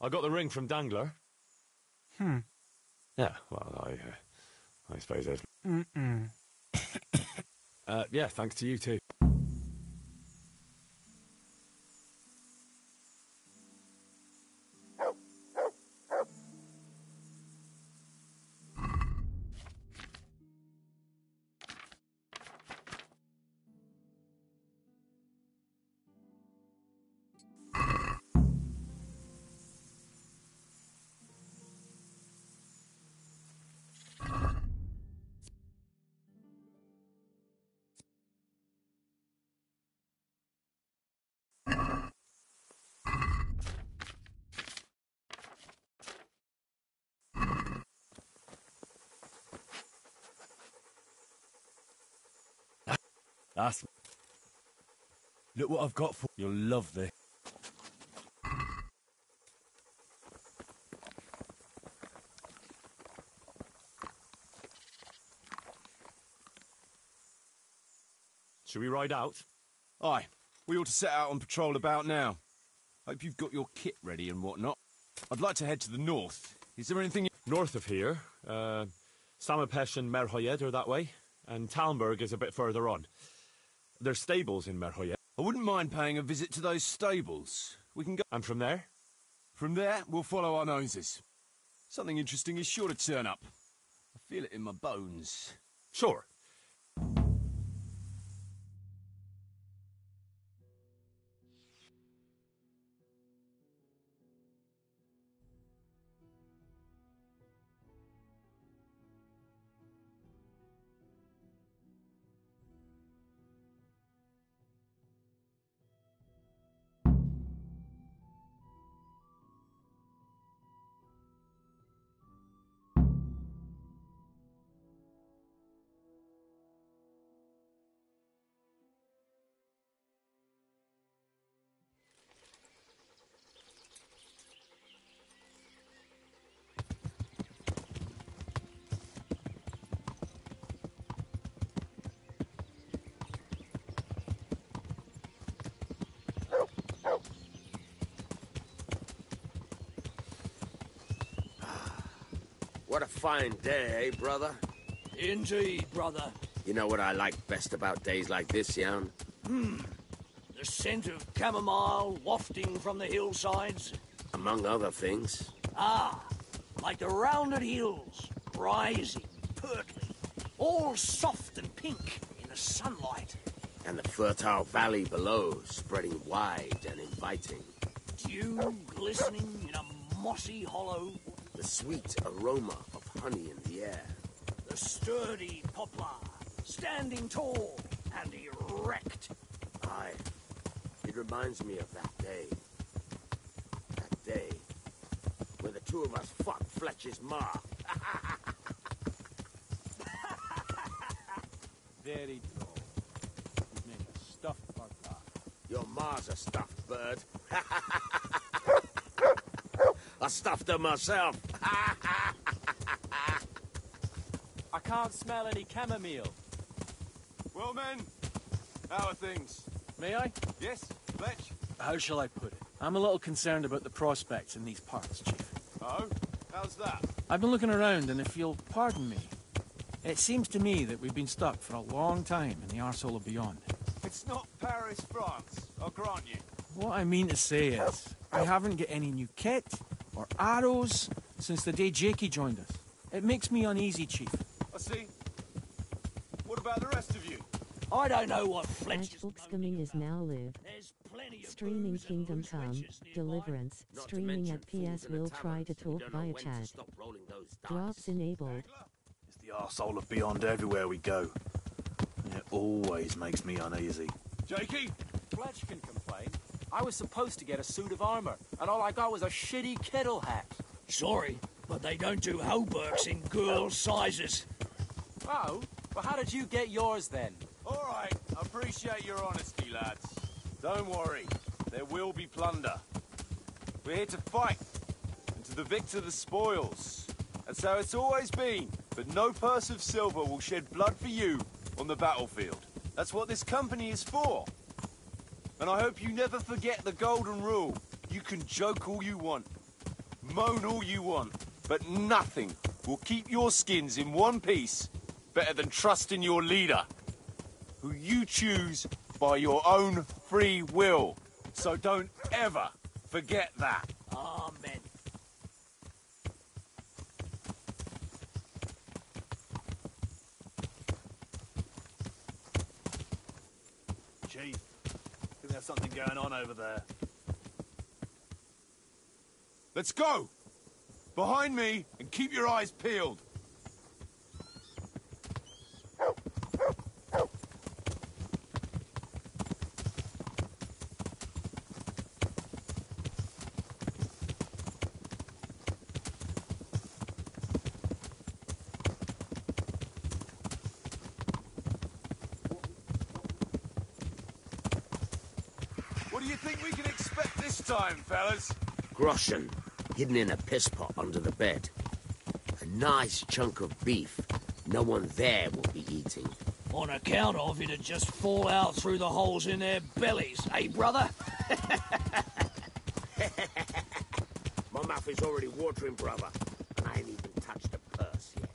I got the ring from Dangler. Hmm. Yeah, well, I, uh, I suppose there's... Mm-mm. Uh, yeah, thanks to you too. Look what I've got for... You'll love this. Should we ride out? Aye, we ought to set out on patrol about now. Hope you've got your kit ready and whatnot. I'd like to head to the north. Is there anything... North of here, uh, Samopesh and Merhojed are that way, and Talmberg is a bit further on. There's stables in Merhojed. I wouldn't mind paying a visit to those stables. We can go... And from there? From there, we'll follow our noses. Something interesting is sure to turn up. I feel it in my bones. Sure. What a fine day, eh, brother? Indeed, brother. You know what I like best about days like this, Jan? Hmm. The scent of chamomile wafting from the hillsides. Among other things. Ah, like the rounded hills, rising, purtling, all soft and pink in the sunlight. And the fertile valley below, spreading wide and inviting. Dew glistening in a mossy hollow. The sweet aroma honey in the air. The sturdy poplar, standing tall and erect. Aye. It reminds me of that day. That day when the two of us fought Fletcher's ma. Very mean a stuffed bugler. Your ma's a stuffed bird. I stuffed her myself. I can't smell any chamomile. Well, men, how are things? May I? Yes, Fletch? How shall I put it? I'm a little concerned about the prospects in these parts, Chief. Oh? How's that? I've been looking around, and if you'll pardon me, it seems to me that we've been stuck for a long time in the arsehole of beyond. It's not Paris, France, I'll grant you. What I mean to say is, I haven't got any new kit or arrows since the day Jakey joined us. It makes me uneasy, Chief. I see. What about the rest of you? I don't know what Flash Fletcher's Bookskimming is now live. There's plenty of Streaming Kingdom Come. Deliverance, Not streaming at PS in the will try to talk don't via chat. stop rolling those dice. Drops enabled. It's the arsehole of beyond everywhere we go. And it always makes me uneasy. Jakey? Fletch can complain. I was supposed to get a suit of armor, and all I got was a shitty kettle hat. Sorry, but they don't do hauberks in girl sizes. Oh, well how did you get yours then? Appreciate your honesty, lads. Don't worry, there will be plunder. We're here to fight, and to the victor the spoils. And so it's always been, but no purse of silver will shed blood for you on the battlefield. That's what this company is for. And I hope you never forget the golden rule. You can joke all you want, Moan all you want, but nothing will keep your skins in one piece better than trusting your leader, who you choose by your own free will. So don't ever forget that. Amen. Chief, think there's something going on over there. Let's go! Behind me, and keep your eyes peeled. Think we can expect this time, fellas? Groschen, hidden in a piss pot under the bed. A nice chunk of beef no one there will be eating. On account of it'd just fall out through the holes in their bellies, eh, brother? My mouth is already watering, brother, and I ain't even touched the purse yet.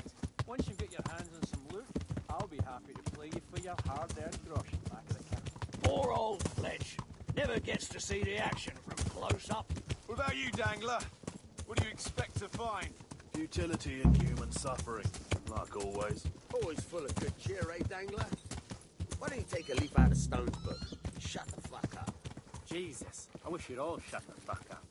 Once you get your hands on some loot, I'll be happy to play you for your hard-earned grosh back of the camp. Poor old Fletch. Never gets to see the action from close up. What about you, Dangler? What do you expect to find? Futility and human suffering, like always. Always full of good cheer, eh, Dangler? Why don't you take a leaf out of Stone's book and shut the fuck up? Jesus, I wish you'd all shut the fuck up.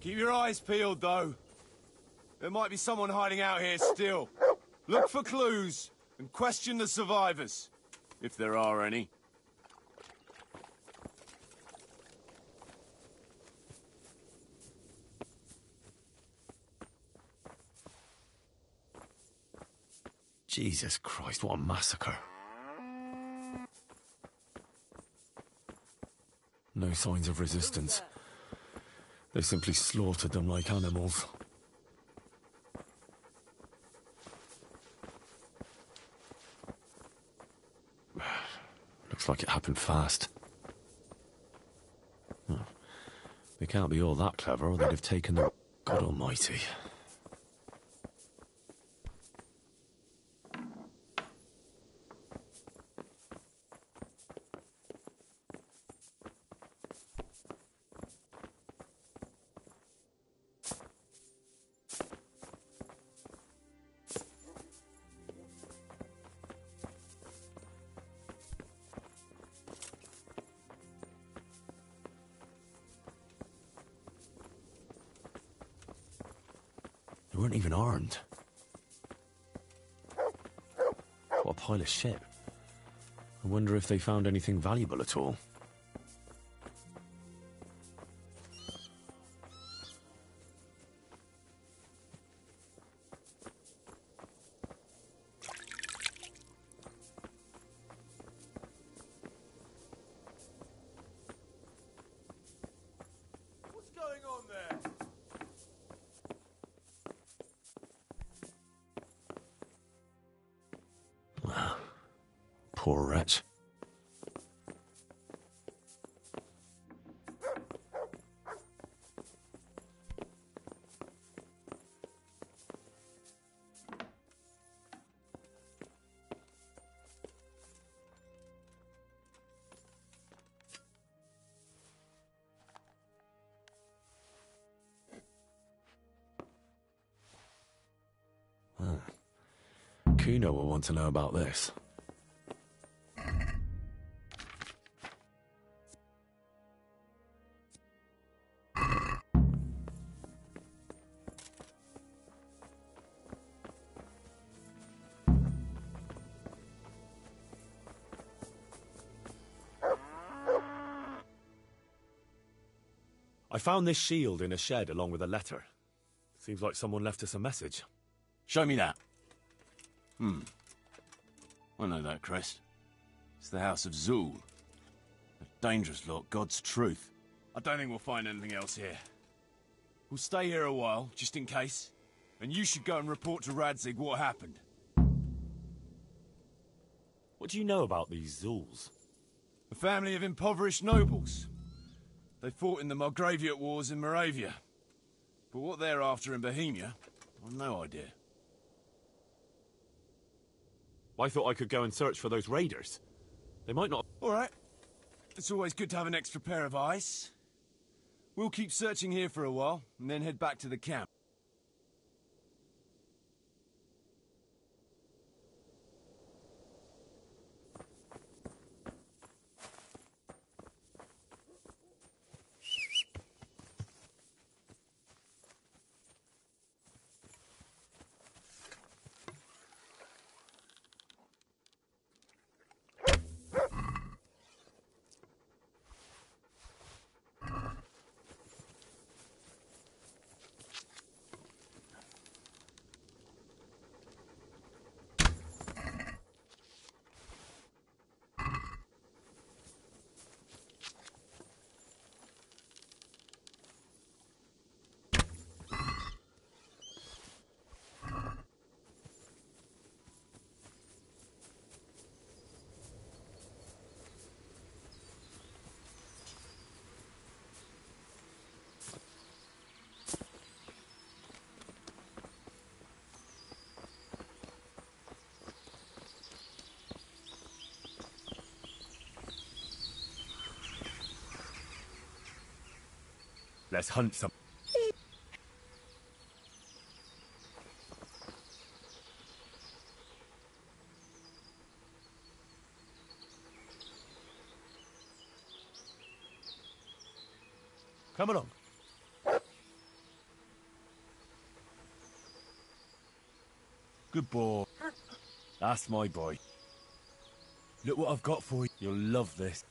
Keep your eyes peeled, though. There might be someone hiding out here still. Look for clues and question the survivors, if there are any. Jesus Christ, what a massacre. No signs of resistance. They simply slaughtered them like animals. Looks like it happened fast. They can't be all that clever, or they'd have taken the... God almighty. They found anything valuable at all. Want to know about this. I found this shield in a shed along with a letter. Seems like someone left us a message. Show me that. Hmm. Crest. It's the House of Zul. A dangerous lot, God's truth. I don't think we'll find anything else here. We'll stay here a while, just in case. And you should go and report to Radzig what happened. What What do you know about these Zuls? A family of impoverished nobles. They fought in the Margraviate Wars in Moravia. But what they're after in Bohemia, I've no idea. I thought I could go and search for those raiders. They might not... All right. It's always good to have an extra pair of eyes. We'll keep searching here for a while, and then head back to the camp. Let's hunt some... Come along. Good boy. That's my boy. Look what I've got for you. You'll love this.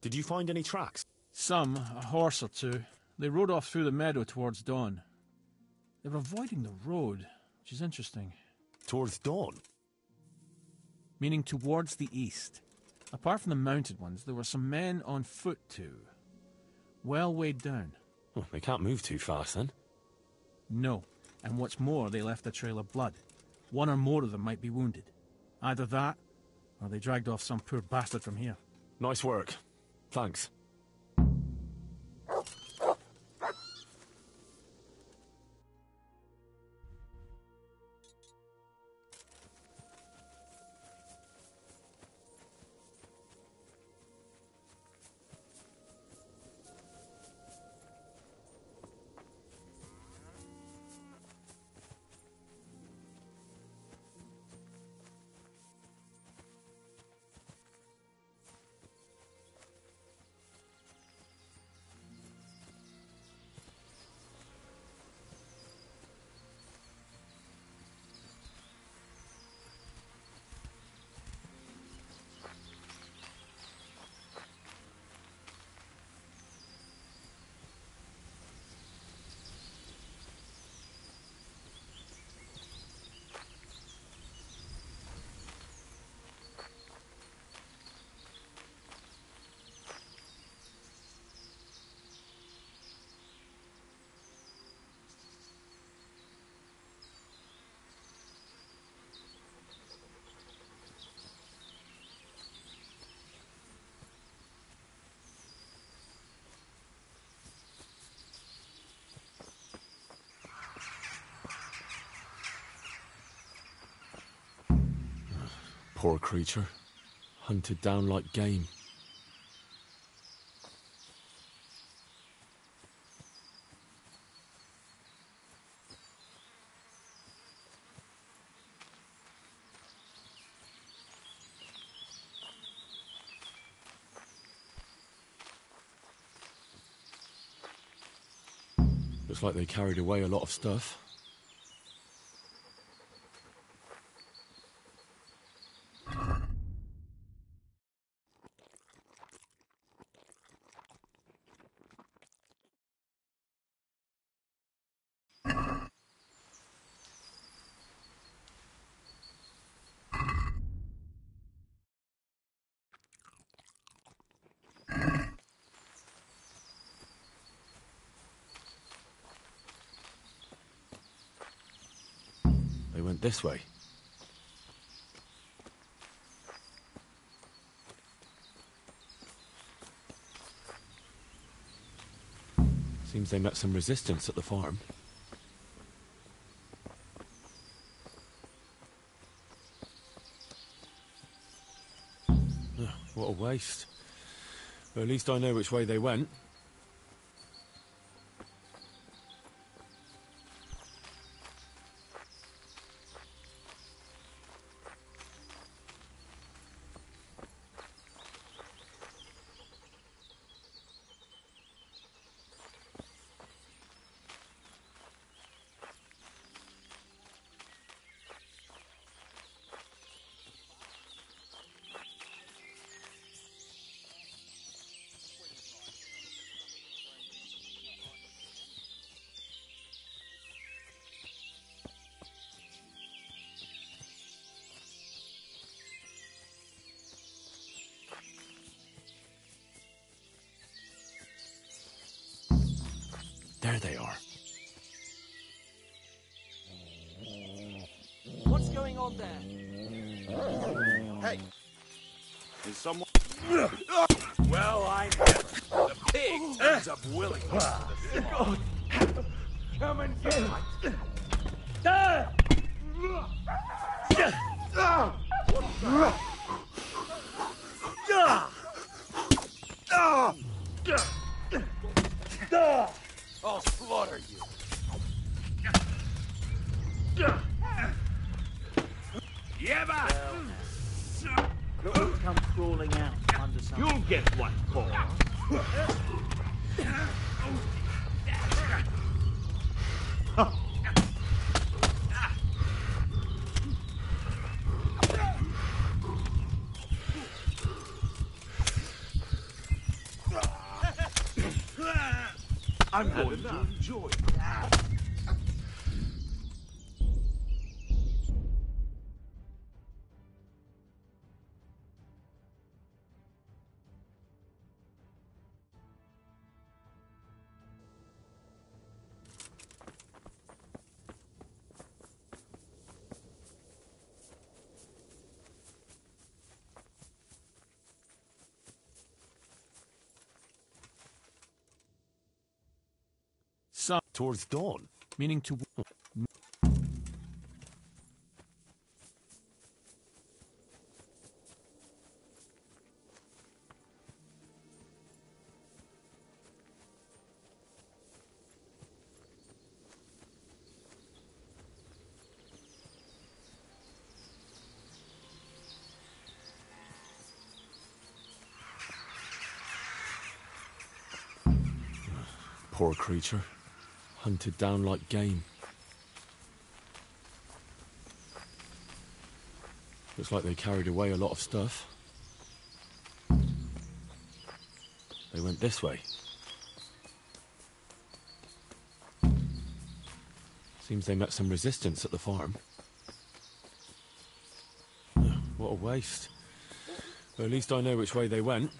Did you find any tracks? Some, a horse or two. They rode off through the meadow towards dawn. They were avoiding the road, which is interesting. Towards dawn. Meaning towards the east. Apart from the mounted ones, there were some men on foot too. Well weighed down. Oh, they can't move too fast then. No. And what's more, they left a trail of blood. One or more of them might be wounded. Either that, or they dragged off some poor bastard from here. Nice work. Thanks. Poor creature. Hunted down like game. Looks like they carried away a lot of stuff. This way. Seems they met some resistance at the farm. Ugh, What a waste. But at least I know which way they went. Towards dawn. Meaning to. Poor creature. Hunted down like game. Looks like they carried away a lot of stuff. They went this way. Seems they met some resistance at the farm. What a waste. At least I know which way they went.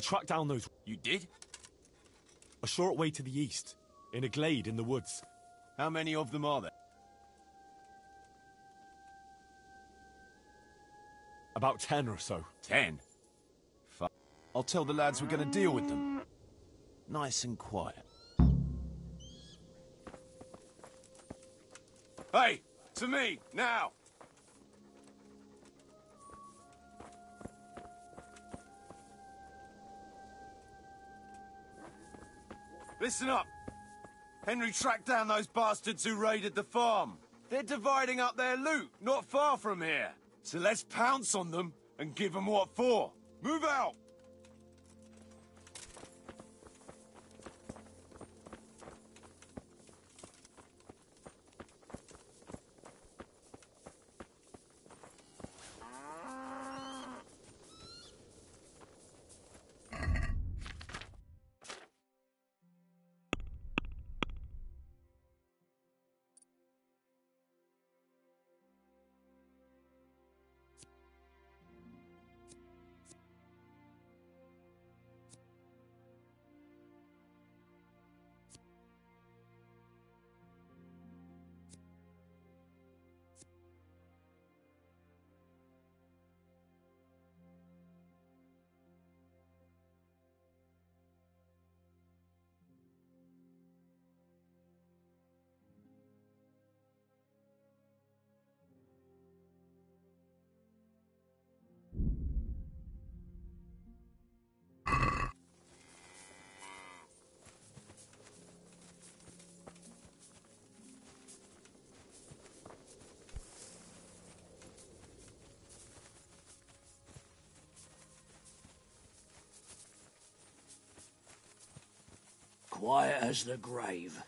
I tracked down those You did? a short way to the east, in a glade in the woods. How many of them are there? About ten or so. Ten. Fuck. I'll tell the lads we're gonna deal with them. Nice and quiet. Hey! To me, now! Listen up! Henry tracked down those bastards who raided the farm. They're dividing up their loot, not far from here. So let's pounce on them and give them what for. Move out! Quiet as the grave,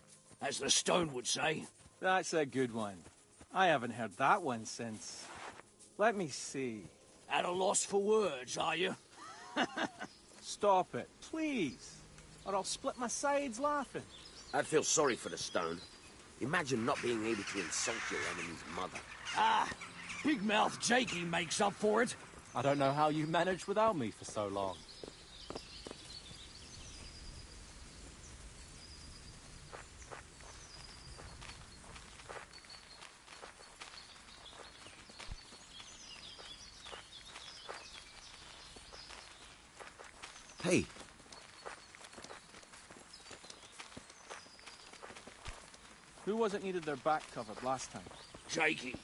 as the stone would say. That's a good one. I haven't heard that one since. Let me see. At a loss for words, are you? Stop it, please. Or I'll split my sides laughing. I'd feel sorry for the stone. Imagine not being able to insult your enemy's mother. Ah, Big Mouth Jakey makes up for it. I don't know how you managed without me for so long. Hey, Who was it needed their back covered last time? Jakey.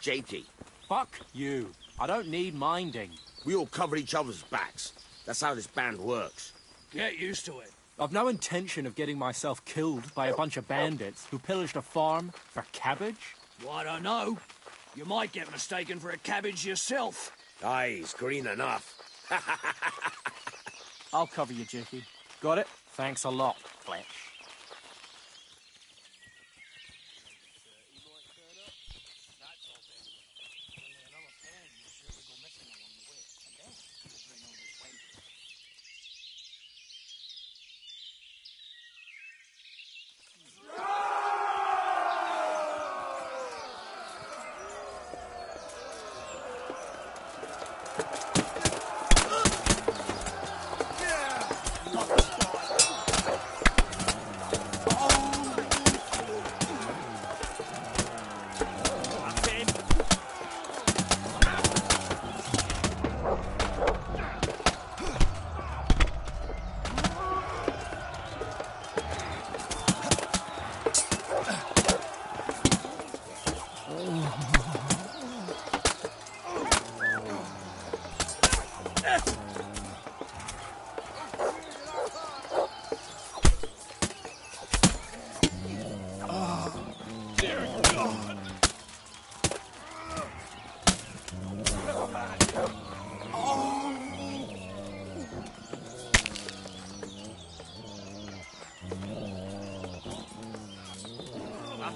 Jakey, Fuck you. I don't need minding. we all cover each other's backs. That's how this band works. Get used to it. I've no intention of getting myself killed by a bunch of bandits who pillaged a farm for cabbage. Well, I don't know. You might get mistaken for a cabbage yourself. Aye, he's green enough. I'll cover you, Jakey. Got it? Thanks a lot, Fletch. That's him.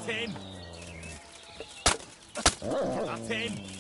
That's him. That's him.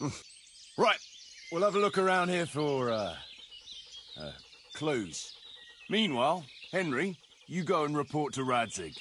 Right, we'll have a look around here for, uh, uh, clues. Meanwhile, Henry, you go and report to Radzig.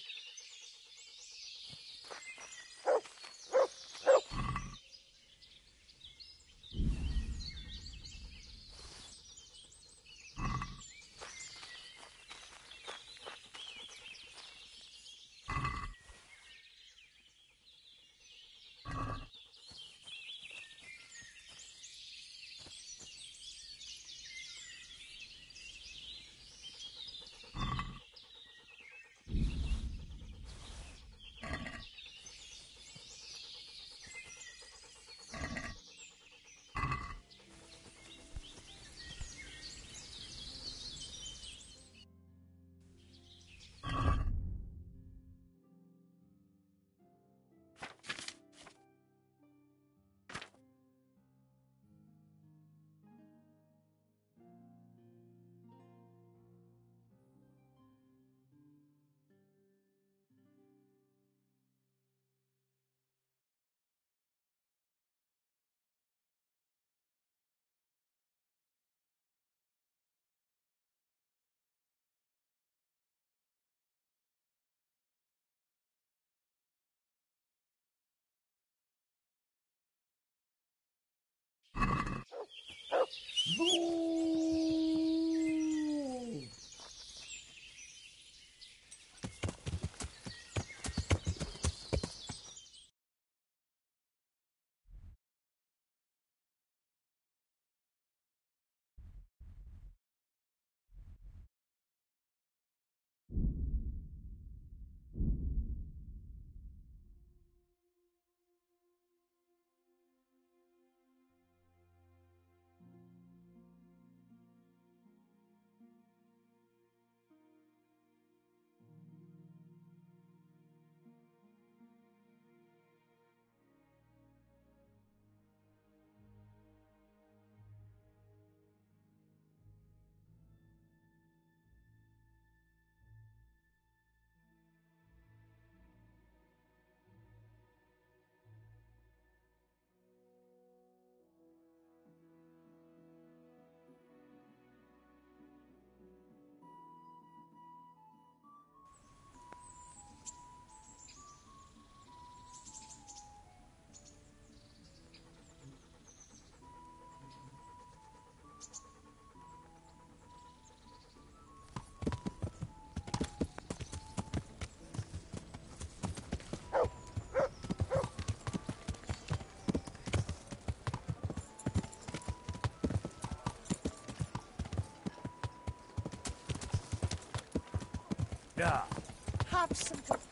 Have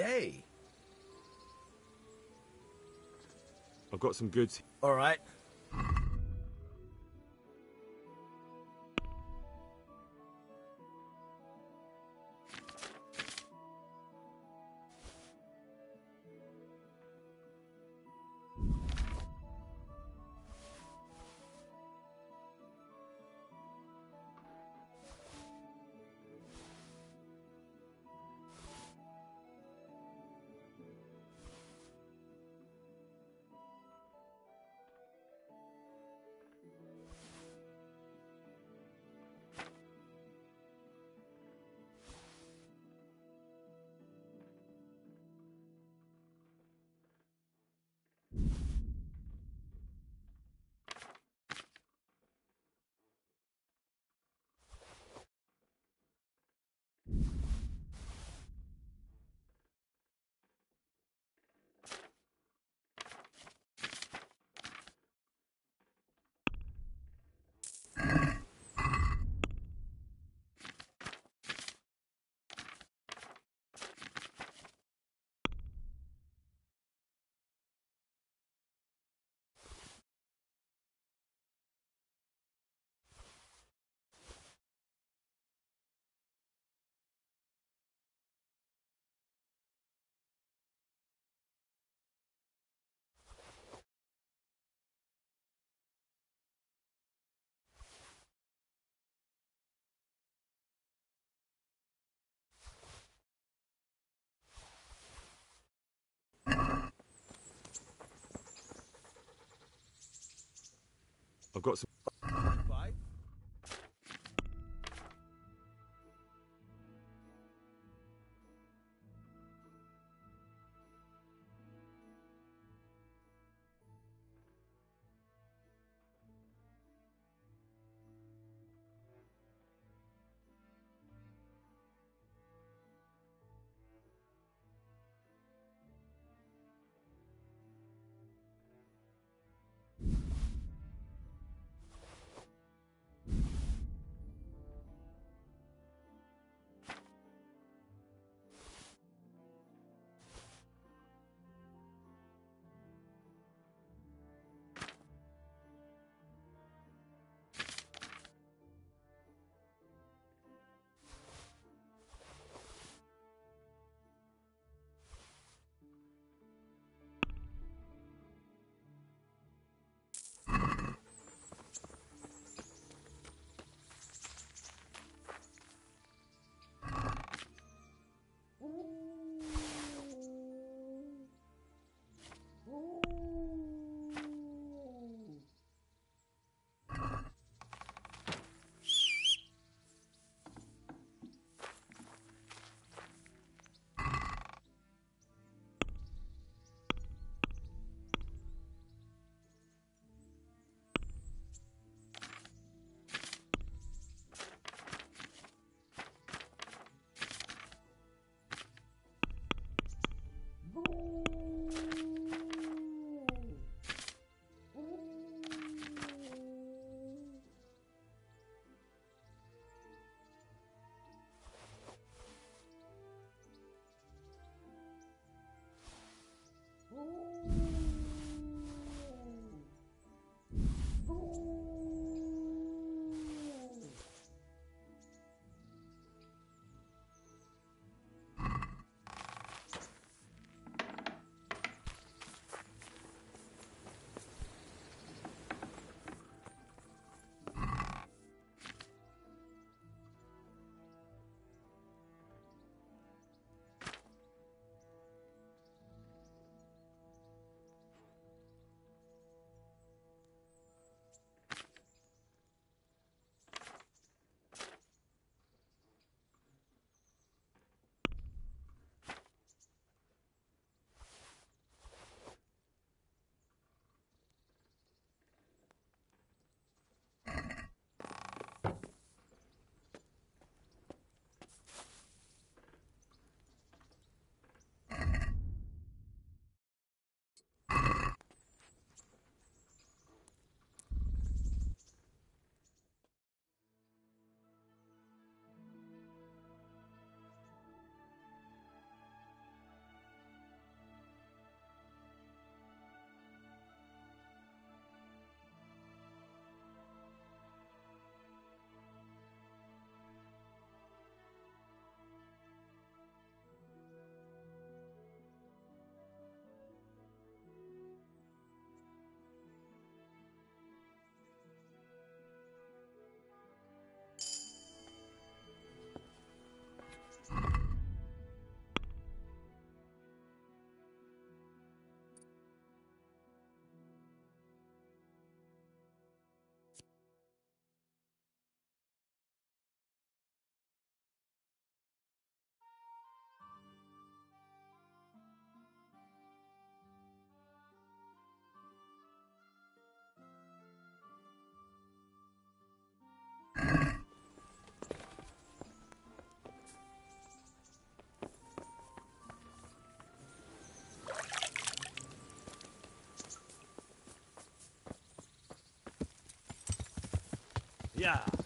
day. I've got some goods. All right. I've got some. Ooh. Yeah.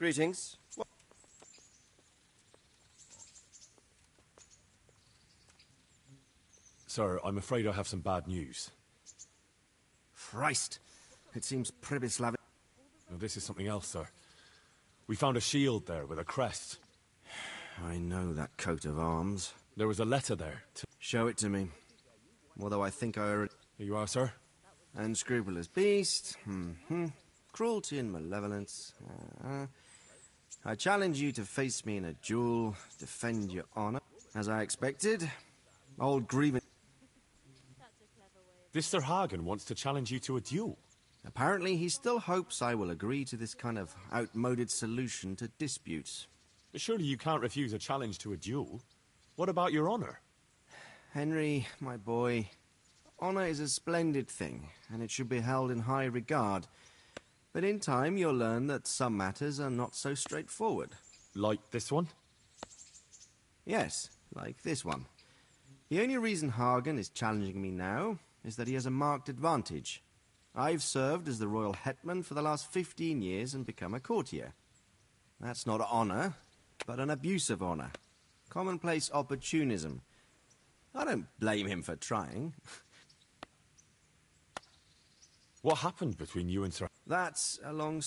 Greetings. Sir, I'm afraid I have some bad news. Christ. It seems Pribislav... Now, this is something else, sir. We found a shield there with a crest. I know that coat of arms. There was a letter there. To... Show it to me. Although I think I already... Here you are, sir. Unscrupulous beast. hmm Cruelty and malevolence. Uh, I challenge you to face me in a duel, defend your honor. As I expected, old grievance... This Sir Hagen wants to challenge you to a duel. Apparently, he still hopes I will agree to this kind of outmoded solution to disputes. But surely you can't refuse a challenge to a duel. What about your honor? Henry, my boy, honor is a splendid thing, and it should be held in high regard. But in time, you'll learn that some matters are not so straightforward. Like this one? Yes, like this one. The only reason Hagen is challenging me now is that he has a marked advantage. I've served as the royal hetman for the last 15 years and become a courtier. That's not honor, but an abuse of honor. Commonplace opportunism. I don't blame him for trying. What happened between you and Sir... That's a long...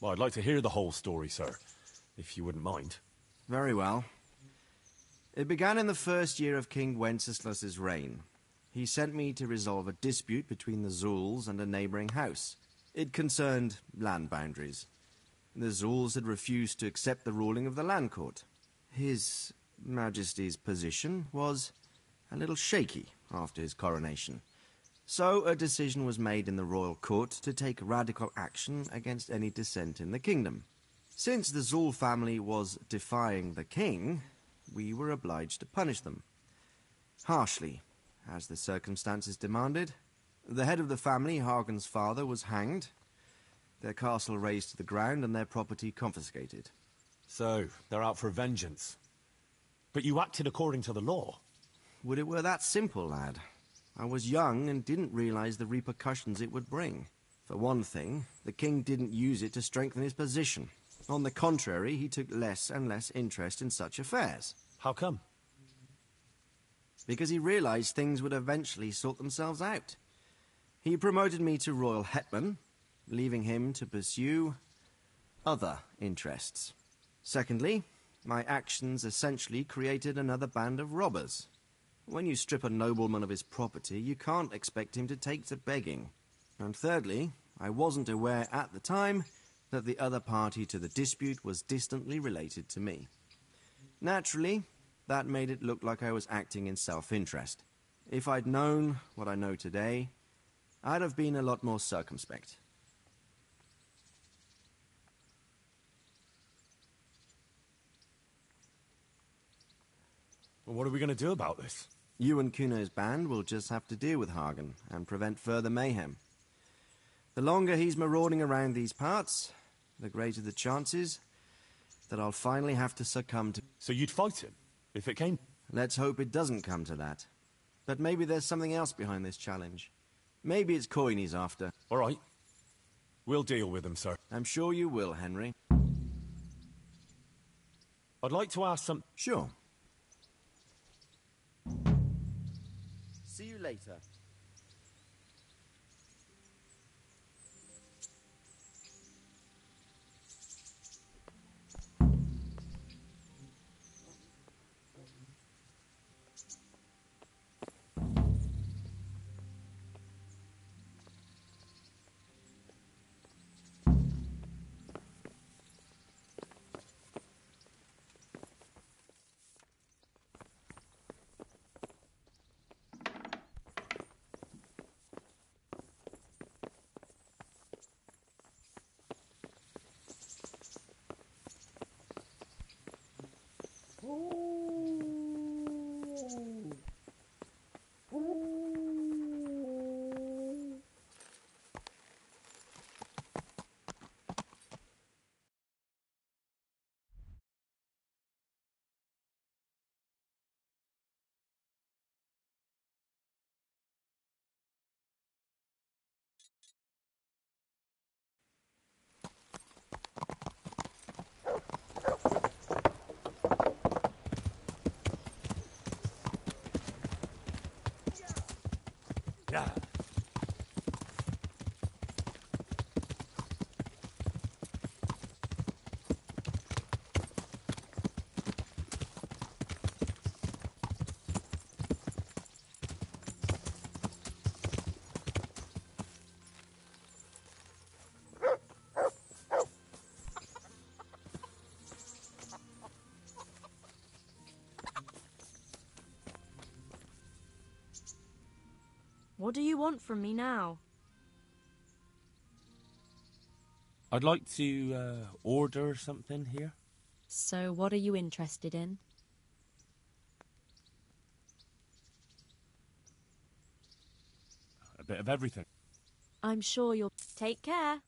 Well, I'd like to hear the whole story, sir, if you wouldn't mind. Very well. It began in the first year of King Wenceslas's reign. He sent me to resolve a dispute between the Zuls and a neighboring house. It concerned land boundaries. The Zuls had refused to accept the ruling of the land court. His Majesty's position was a little shaky after his coronation. So a decision was made in the royal court to take radical action against any dissent in the kingdom. Since the Zul family was defying the king, we were obliged to punish them. Harshly, as the circumstances demanded. The head of the family, Hagen's father, was hanged, their castle razed to the ground, and their property confiscated. So, they're out for vengeance. But you acted according to the law. Would it were that simple, lad. I was young and didn't realize the repercussions it would bring. For one thing, the king didn't use it to strengthen his position. On the contrary, he took less and less interest in such affairs. How come? Because he realized things would eventually sort themselves out. He promoted me to royal hetman, leaving him to pursue other interests. Secondly, my actions essentially created another band of robbers. When you strip a nobleman of his property, you can't expect him to take to begging. And thirdly, I wasn't aware at the time that the other party to the dispute was distantly related to me. Naturally, that made it look like I was acting in self-interest. If I'd known what I know today, I'd have been a lot more circumspect. What are we going to do about this? You and Kuno's band will just have to deal with Hagen and prevent further mayhem. The longer he's marauding around these parts, the greater the chances that I'll finally have to succumb to... So you'd fight him, if it came... Let's hope it doesn't come to that. But maybe there's something else behind this challenge. Maybe it's coin he's after. All right. We'll deal with him, sir. I'm sure you will, Henry. I'd like to ask some... Sure. Later. God. What do you want from me now? I'd like to uh, order something here. So, what are you interested in? A bit of everything. I'm sure you'll take care.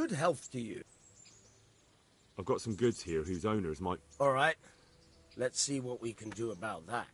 Good health to you. I've got some goods here whose owners might. All right. Let's see what we can do about that.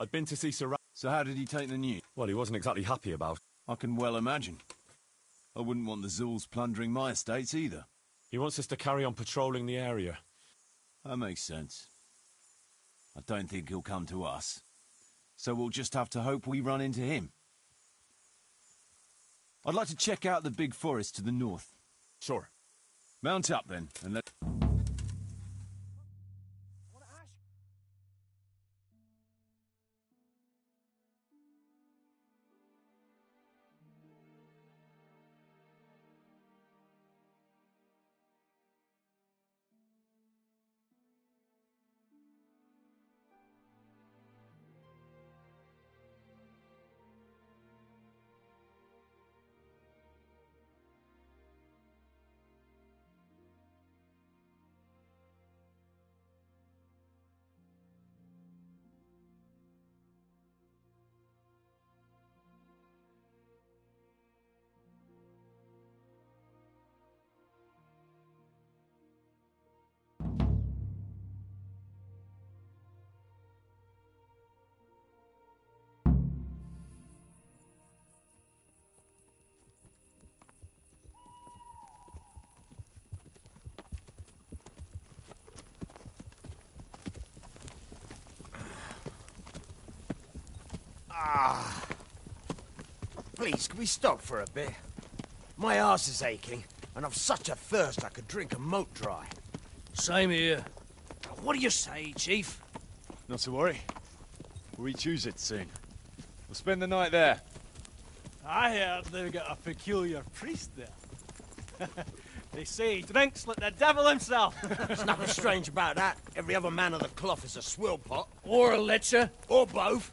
I'd been to see Sir Ra- So how did he take the news? Well, he wasn't exactly happy about. I can well imagine. I wouldn't want the Zul's plundering my estates either. He wants us to carry on patrolling the area. That makes sense. I don't think he'll come to us. So we'll just have to hope we run into him. I'd like to check out the big forest to the north. Sure. Mount up then, and let... Ah. Please, can we stop for a bit? My arse is aching, and I've such a thirst I could drink a moat dry. Same here. What do you say, Chief? Not to worry. We choose it soon. We'll spend the night there. I heard they've got a peculiar priest there. they say he drinks like the devil himself. There's nothing strange about that. Every other man of the cloth is a swill pot. Or a lecher. Or both.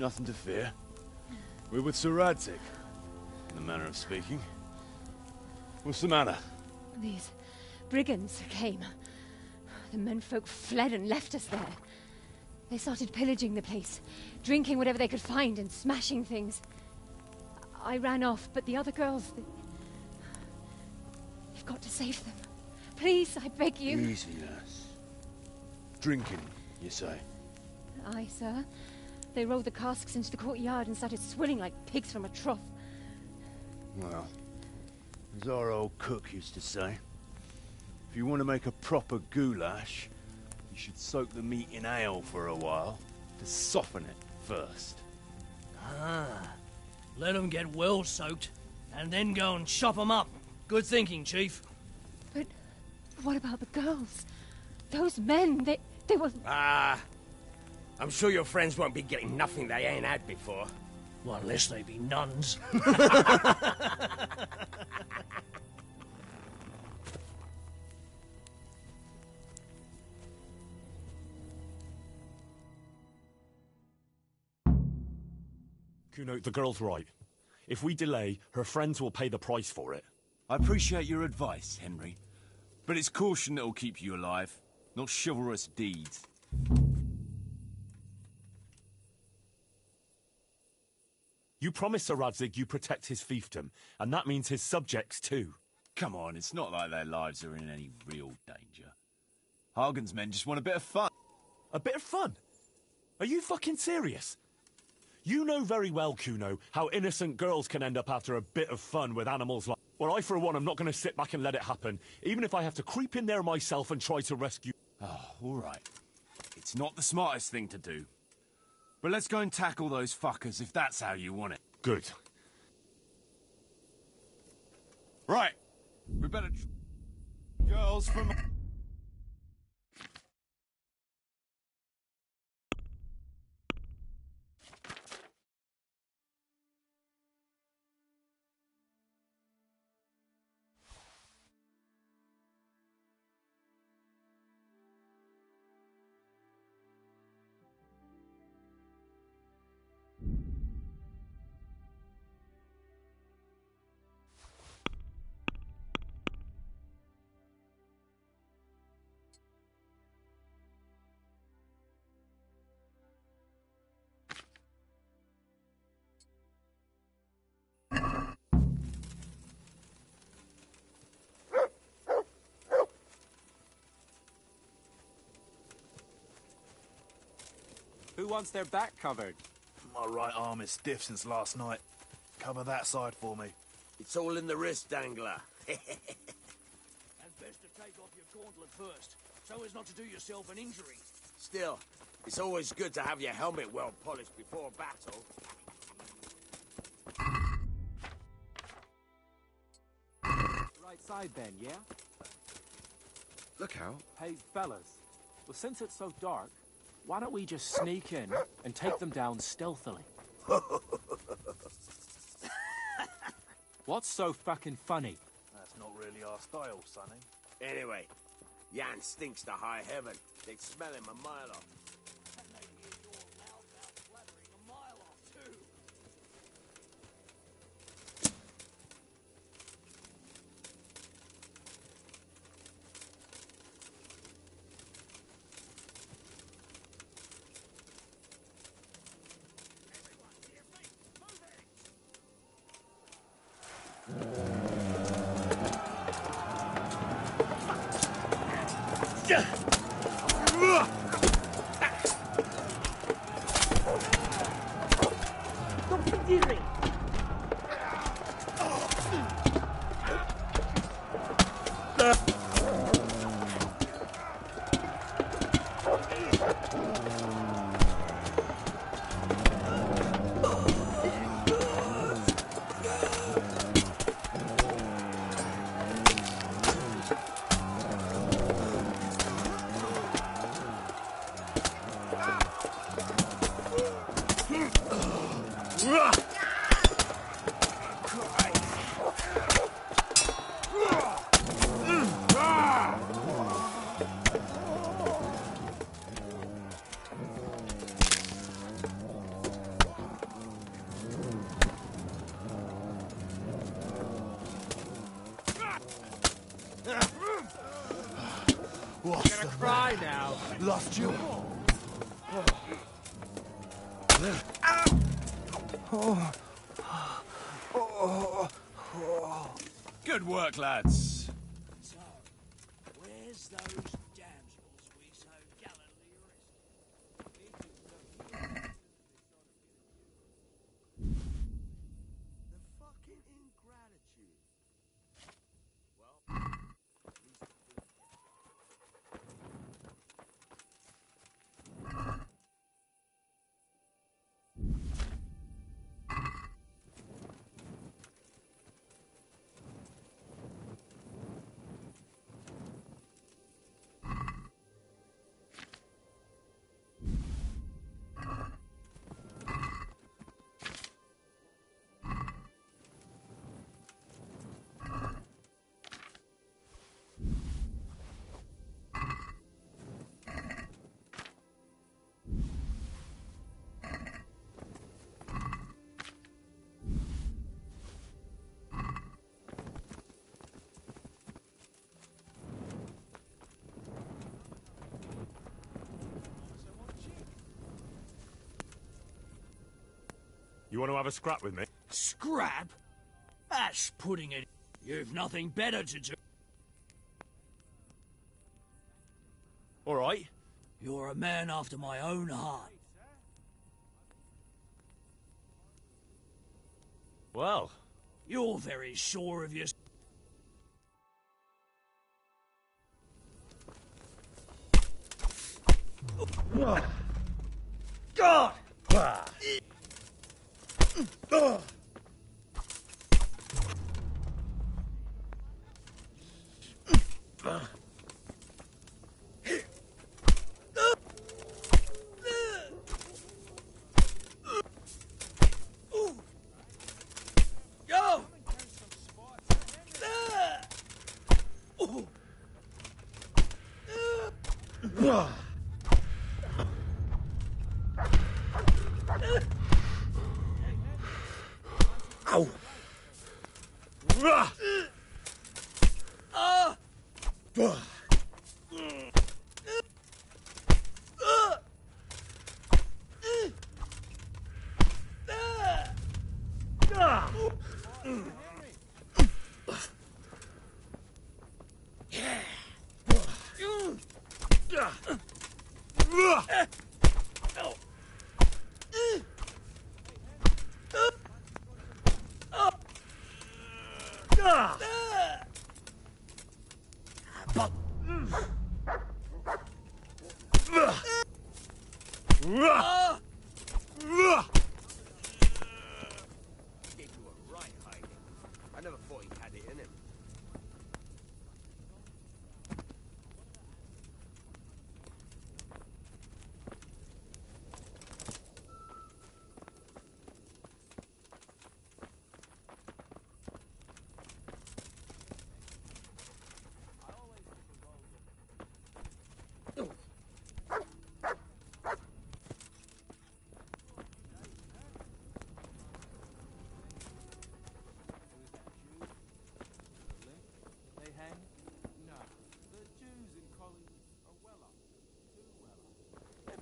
Nothing to fear. We're with Sir Radzig, in the manner of speaking. What's the matter? These brigands came. The menfolk fled and left us there. They started pillaging the place, drinking whatever they could find and smashing things. I ran off, but the other girls. They... You've got to save them. Please, I beg you. Easy, lass. Drinking, you say? Aye, sir. They rolled the casks into the courtyard and started swilling like pigs from a trough. Well, as our old cook used to say, if you want to make a proper goulash, you should soak the meat in ale for a while to soften it first. Ah. Let 'em get well soaked, and then go and chop 'em up. Good thinking, Chief. But what about the girls? Those men, they, they were. Ah. I'm sure your friends won't be getting nothing they ain't had before. Well, unless they be nuns. Kuno, the girl's right. If we delay, her friends will pay the price for it. I appreciate your advice, Henry. But it's caution that'll keep you alive, not chivalrous deeds. You promised Sir Radzig you protect his fiefdom, and that means his subjects too. Come on, it's not like their lives are in any real danger. Hagen's men just want a bit of fun. A bit of fun? Are you fucking serious? You know very well, Kuno, how innocent girls can end up after a bit of fun with animals like... Well, I, for one, am not going to sit back and let it happen, even if I have to creep in there myself and try to rescue... Oh, all right. It's not the smartest thing to do. But let's go and tackle those fuckers if that's how you want it. Good. Right. We better... Girls from... Who wants their back covered? My right arm is stiff since last night. Cover that side for me. It's all in the wrist, Dangler. And best to take off your gauntlet first, so as not to do yourself an injury. Still, it's always good to have your helmet well polished before battle. Right side then, yeah? Look out. Hey, fellas. Well, since it's so dark, why don't we just sneak in and take them down stealthily? What's so fucking funny? That's not really our style, Sonny. Anyway, Jan stinks to high heaven. They'd smell him a mile off. You want to have a scrap with me? Scrap? That's putting it. You've nothing better to do. All right. You're a man after my own heart. Well, You're very sure of yourself.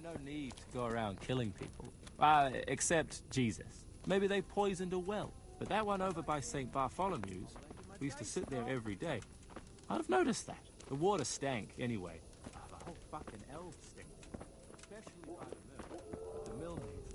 Have no need to go around killing people. Uh, except Jesus. Maybe they poisoned a well. But that one over by St. Bartholomew's, we used to sit there every day. I'd have noticed that. The water stank, anyway. Ah, the whole fucking elves stink. Especially by the mill. But the mill needs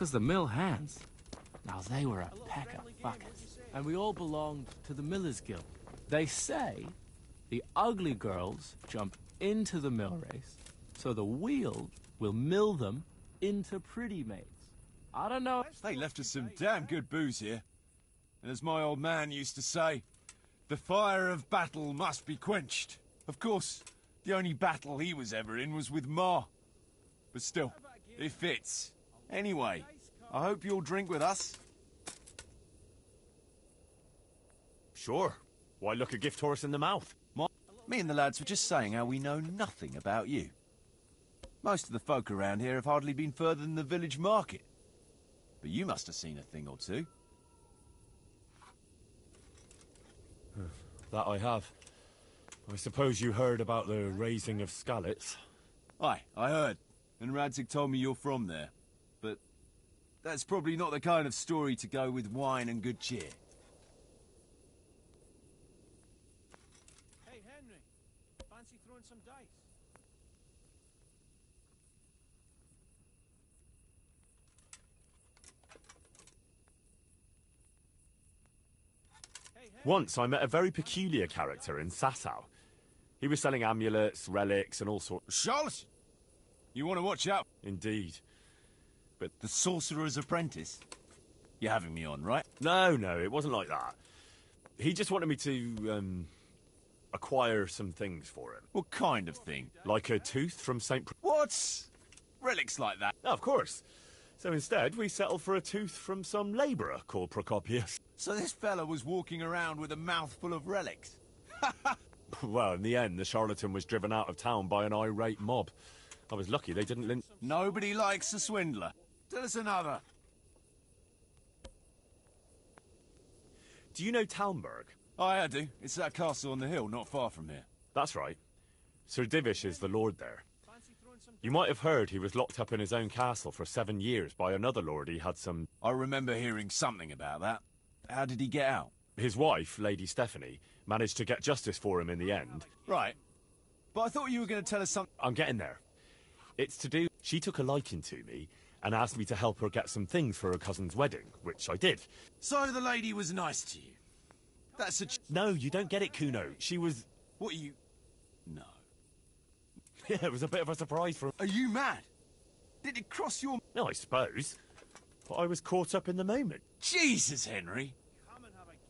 Because the mill hands. Now, they were a pack of fuckers. And we all belonged to the Millers Guild. They say the ugly girls jump into the mill race, so the wheel will mill them into pretty maids. I don't know. They left us some damn good booze here. And as my old man used to say, the fire of battle must be quenched. Of course, the only battle he was ever in was with Ma. But still, it fits. Anyway, I hope you'll drink with us. Sure. Why look a gift horse in the mouth? Me and the lads were just saying how we know nothing about you. Most of the folk around here have hardly been further than the village market. But you must have seen a thing or two. That I have. I suppose you heard about the razing of Skalitz. Aye, I heard. And Radzig told me you're from there. But that's probably not the kind of story to go with wine and good cheer. Hey, Henry. Fancy throwing some dice? Once I met a very peculiar character in Sasau. He was selling amulets, relics, and all sorts. Charlotte! You want to watch out? Indeed. But the Sorcerer's Apprentice? You're having me on, right? No, no, it wasn't like that. He just wanted me to, um, acquire some things for him. What kind of thing? Like a tooth from St. Pr- What? Relics like that? Oh, of course. So instead, we settled for a tooth from some labourer called Procopius. So this fella was walking around with a mouthful of relics? well, in the end, the charlatan was driven out of town by an irate mob. I was lucky they didn't lynch. Nobody likes a swindler. Tell us another. Do you know Talmberg? Oh, Aye, I do. It's that castle on the hill, not far from here. That's right. Sir Divish is the lord there. You might have heard he was locked up in his own castle for seven years by another lord he had some. I remember hearing something about that. How did he get out? His wife, Lady Stephanie, managed to get justice for him in the end. Right. But I thought you were going to tell us something. I'm getting there. It's to do. She took a liking to me and asked me to help her get some things for her cousin's wedding, which I did. So the lady was nice to you. That's a. Ch- No, you don't get it, Kuno. She was. what are you? No. Yeah, it was a bit of a surprise for. Are you mad? Did it cross your? No, I suppose. But I was caught up in the moment. Jesus, Henry.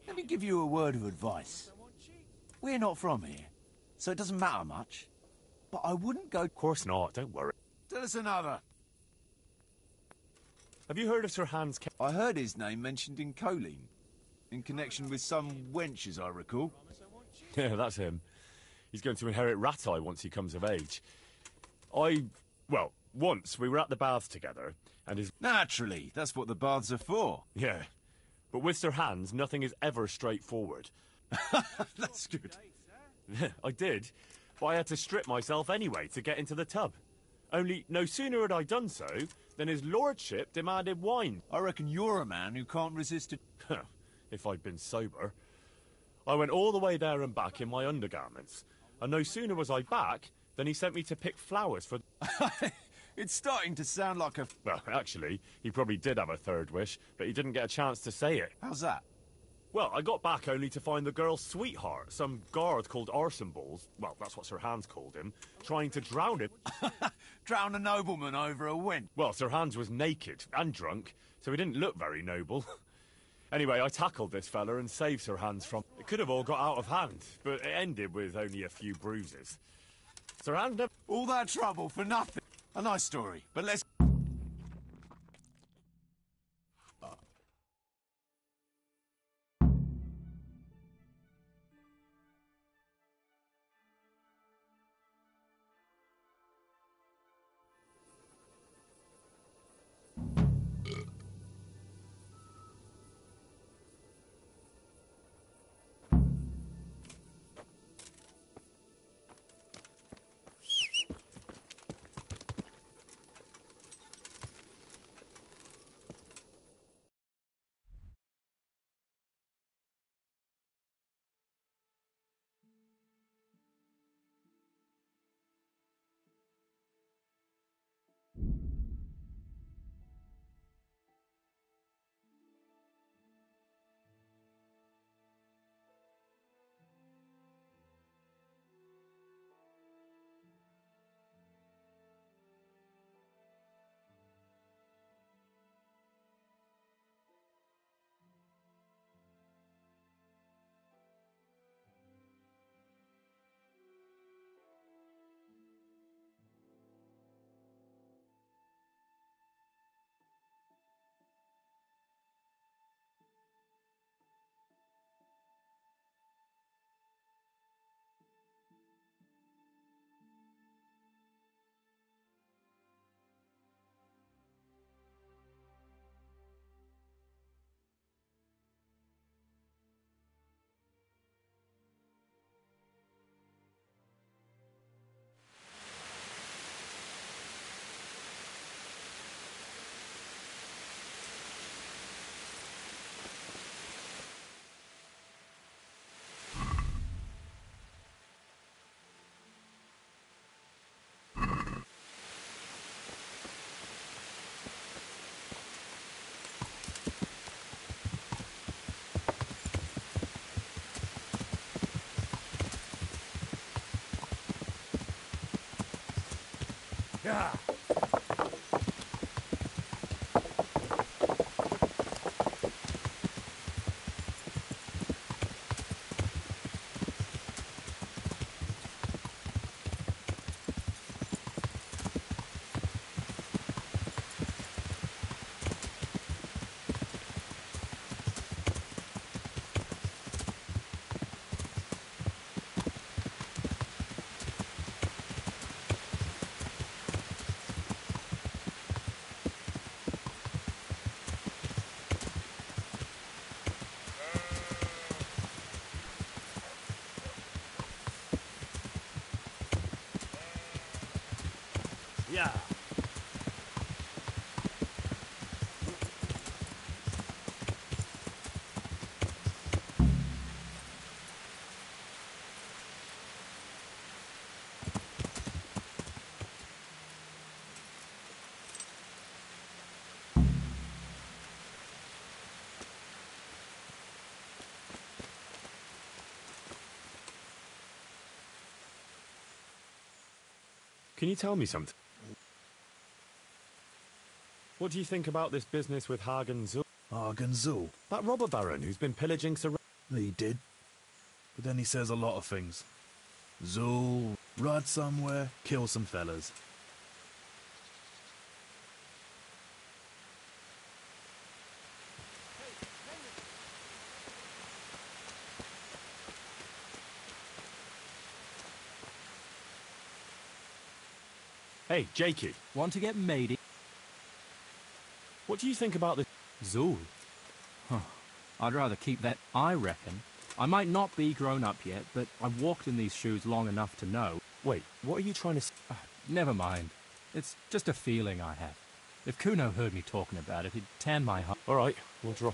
Let me give you a word of advice. We're not from here, so it doesn't matter much. But I wouldn't go. Of course not. Don't worry. Tell us another. Have you heard of Sir Hans? Ke- I heard his name mentioned in Colleen, in connection with some wench, as I recall. Yeah, that's him. He's going to inherit Rattay once he comes of age. I, well, Once we were at the baths together, and his. Naturally, that's what the baths are for. Yeah. But with Sir Hans, nothing is ever straightforward. that's good. I did, but I had to strip myself anyway to get into the tub. Only, no sooner had I done so than his lordship demanded wine. I reckon you're a man who can't resist it. if I'd been sober. I went all the way there and back in my undergarments, and no sooner was I back than he sent me to pick flowers for. it's starting to sound like a. Well, actually, he probably did have a third wish, but he didn't get a chance to say it. How's that? Well, I got back only to find the girl's sweetheart, some guard called Arsenballs, well, that's what Sir Hans called him, trying to drown him. drown a nobleman over a wench? Well, Sir Hans was naked and drunk, so he didn't look very noble. anyway, I tackled this fella and saved Sir Hans from... It could have all got out of hand, but it ended with only a few bruises. Sir Hans never... All that trouble for nothing. A nice story, but let's... Can you tell me something? What do you think about this business with Hagen Zul? Hagen Zul? That robber baron who's been pillaging Sir... He did. But then he says a lot of things. Zul, ride somewhere, kill some fellas. Hey, Jakey. Want to get matey? What do you think about this? Zul? Huh. I'd rather keep that, I reckon. I might not be grown up yet, but I've walked in these shoes long enough to know. Wait, what are you trying to... s- Uh, never mind. It's just a feeling I have. If Kuno heard me talking about it, he'd tan my heart. All right, we'll draw.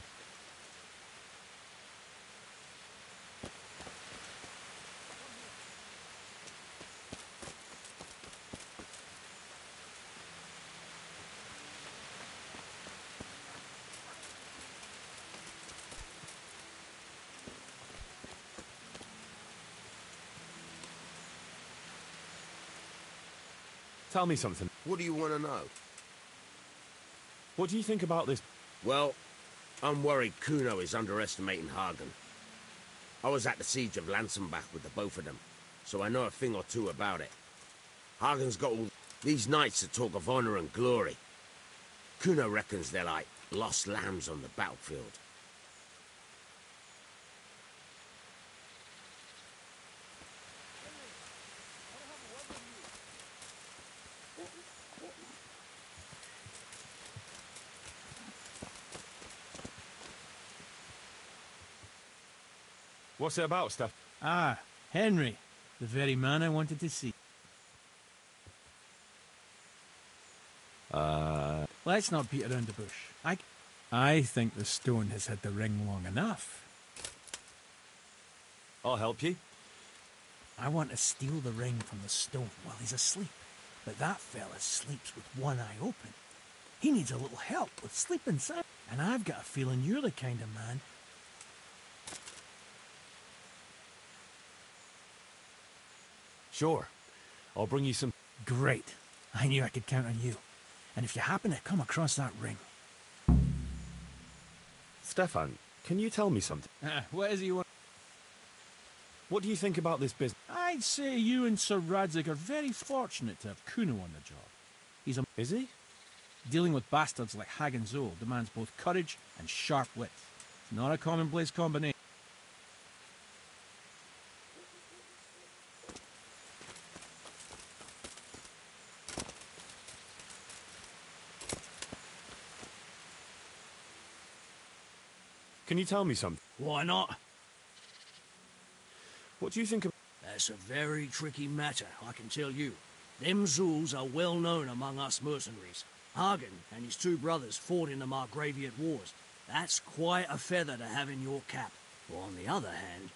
Tell me something. What do you want to know? What do you think about this? Well, I'm worried Kuno is underestimating Hagen. I was at the siege of Lansenbach with the both of them, so I know a thing or two about it. Hagen's got all these knights that talk of honor and glory. Kuno reckons they're like lost lambs on the battlefield. What's it about, Steph? Ah, Henry. The very man I wanted to see. Uh... Let's not beat around the bush. I, I think the stone has had the ring long enough. I'll help you. I want to steal the ring from the stone while he's asleep. But that fella sleeps with one eye open. He needs a little help with sleeping sound. And I've got a feeling you're the kind of man Sure. I'll bring you some... Great. I knew I could count on you. And if you happen to come across that ring... Stefan, can you tell me something? Uh, what is he want? What do you think about this business? I'd say you and Sir Radzig are very fortunate to have Kuno on the job. He's a... Is he? Dealing with bastards like Hagen Zul demands both courage and sharp wit. It's not a commonplace combination. Can you tell me something? Why not? What do you think of... That's a very tricky matter, I can tell you. Them Zulus are well known among us mercenaries. Hagen and his two brothers fought in the Margraviate Wars. That's quite a feather to have in your cap. But on the other hand,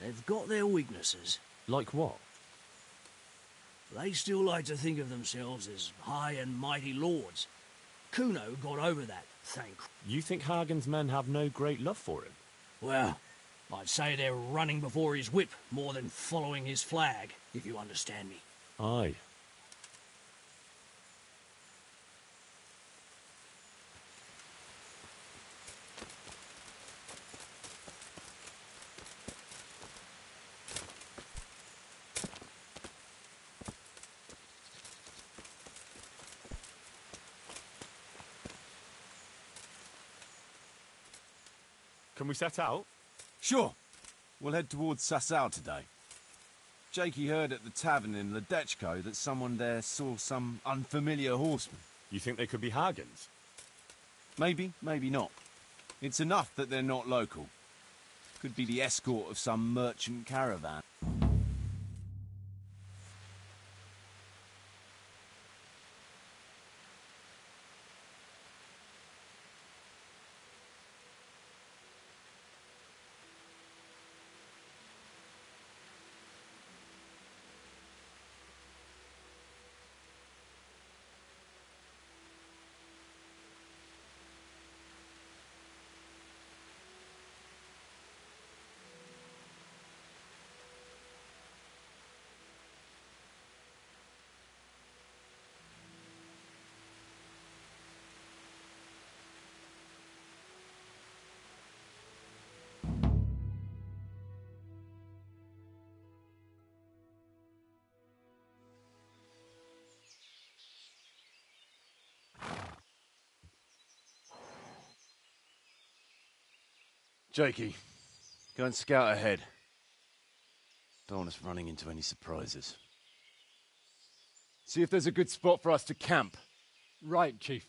they've got their weaknesses. Like what? They still like to think of themselves as high and mighty lords. Kuno got over that, thank You think Hagen's men have no great love for him? Well, I'd say they're running before his whip more than following his flag, if you understand me. Aye. We set out? Sure. We'll head towards Sasau today. Jakey heard at the tavern in Ledetchko that someone there saw some unfamiliar horseman. You think they could be Hagen's? Maybe, maybe not. It's enough that they're not local. Could be the escort of some merchant caravan. Jakey, go and scout ahead. Don't want us running into any surprises. See if there's a good spot for us to camp. Right, Chief.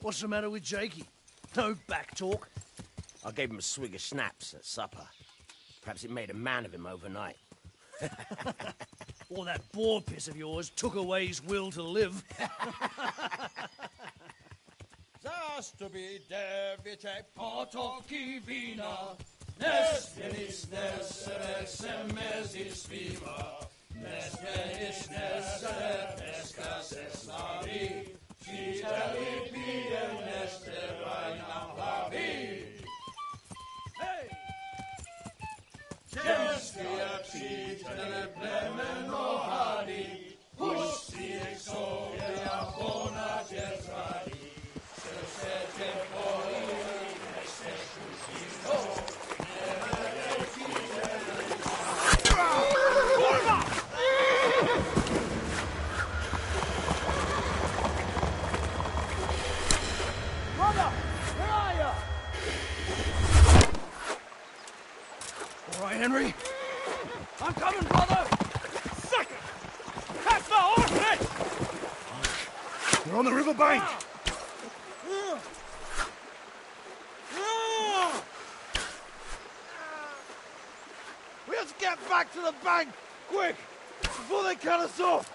What's the matter with Jakey? No back talk. I gave him a swig of schnapps at supper. Perhaps it made a man of him overnight. Or that boar piss of yours took away his will to live. Zastubi devite potoki vina, nes venis nes semezis viva, nes venis nes escas esnavi, fideli piem nes terrainam lavi. Hey! Gestia citene plemen mohadi, husti exodia bona tetradi, Brother, where are you? All right, Henry. I'm coming, brother. Second! That's the horse We're on the river bank. We have to get back to the bank, quick, before they cut us off.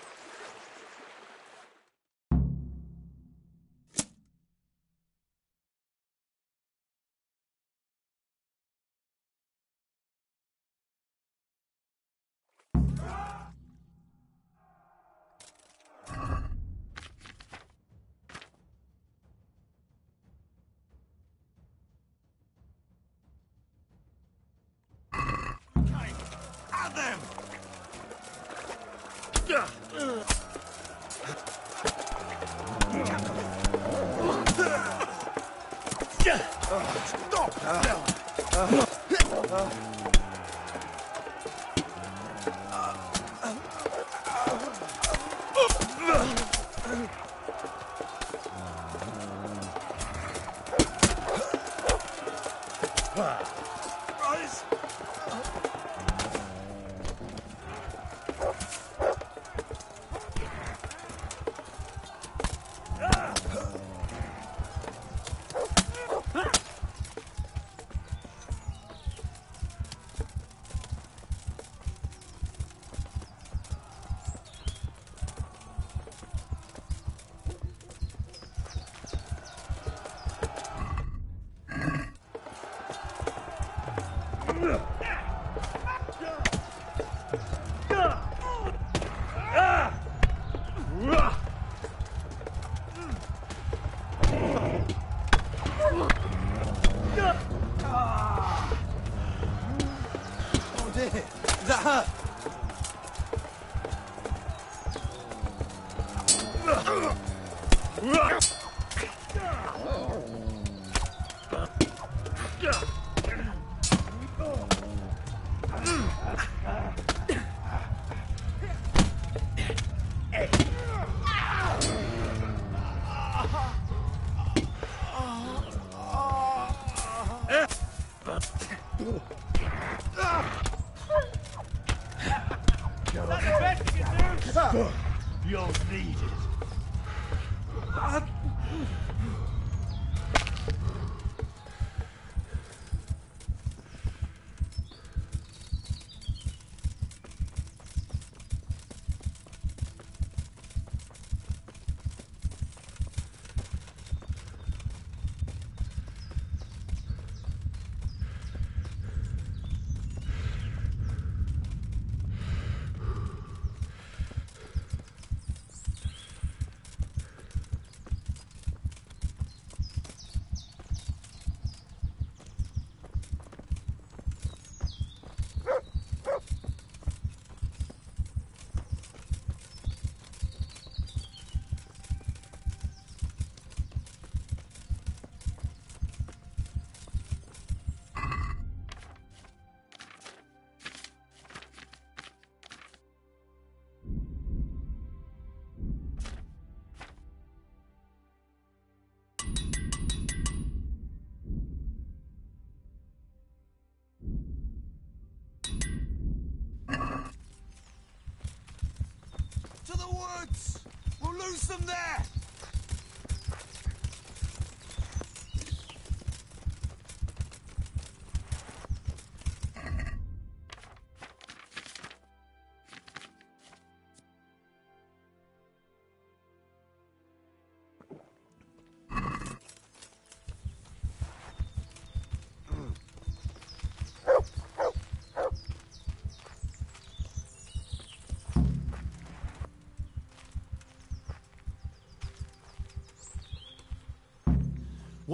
The woods! We'll lose them there!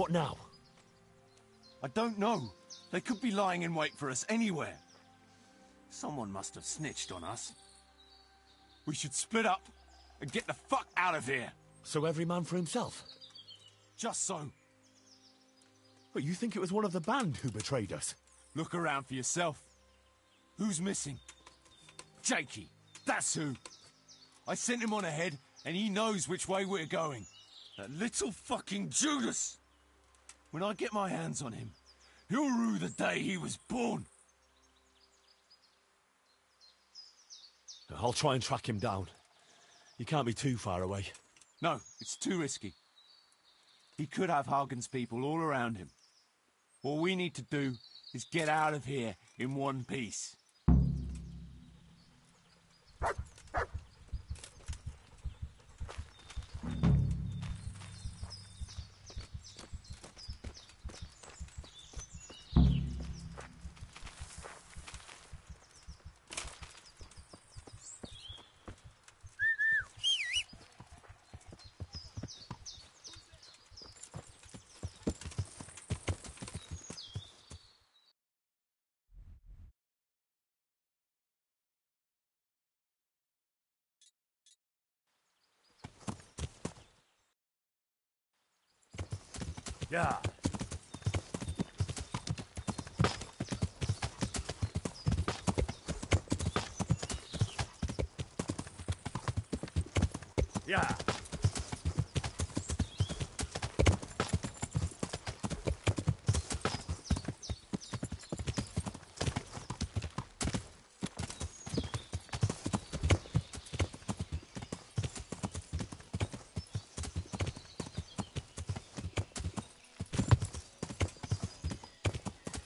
What now? I don't know. They could be lying in wait for us anywhere. Someone must have snitched on us. We should split up and get the fuck out of here. So every man for himself? Just so. But you think it was one of the band who betrayed us? Look around for yourself. Who's missing? Jakey. That's who. I sent him on ahead, and he knows which way we're going. That little fucking Judas! When I get my hands on him, he'll rue the day he was born. I'll try and track him down. He can't be too far away. No, it's too risky. He could have Hagen's people all around him. All we need to do is get out of here in one piece. Yeah. Yeah.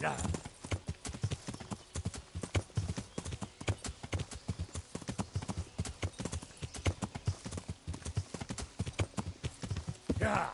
Yeah. Yeah.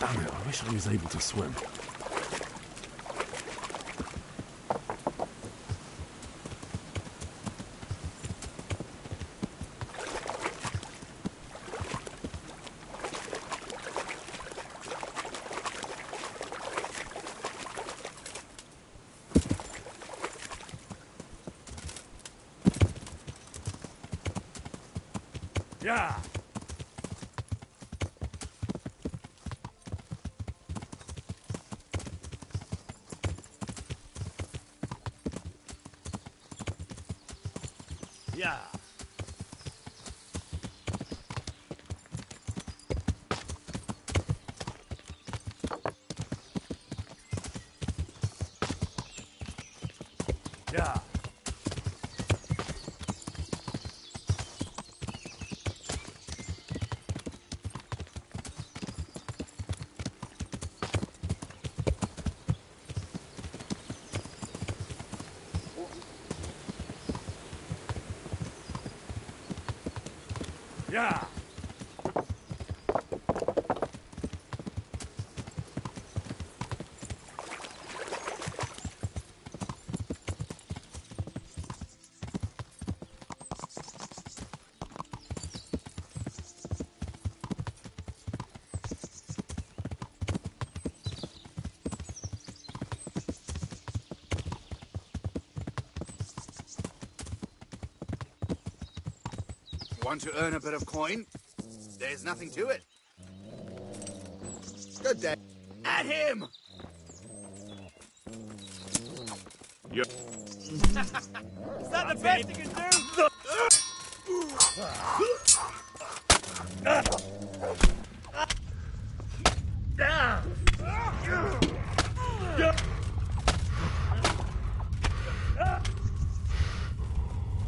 Damn it, I wish I was able to swim. Yeah. Yeah. Yeah. Yeah. Want to earn a bit of coin? There's nothing to it. Good day. At him! Yeah. Is that the best you can do?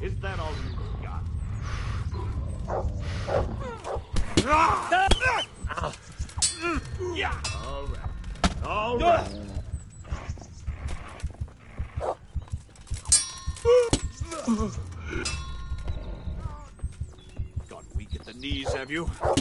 Is that all you got? Yeah. All right. All right. Got weak at the knees, have you?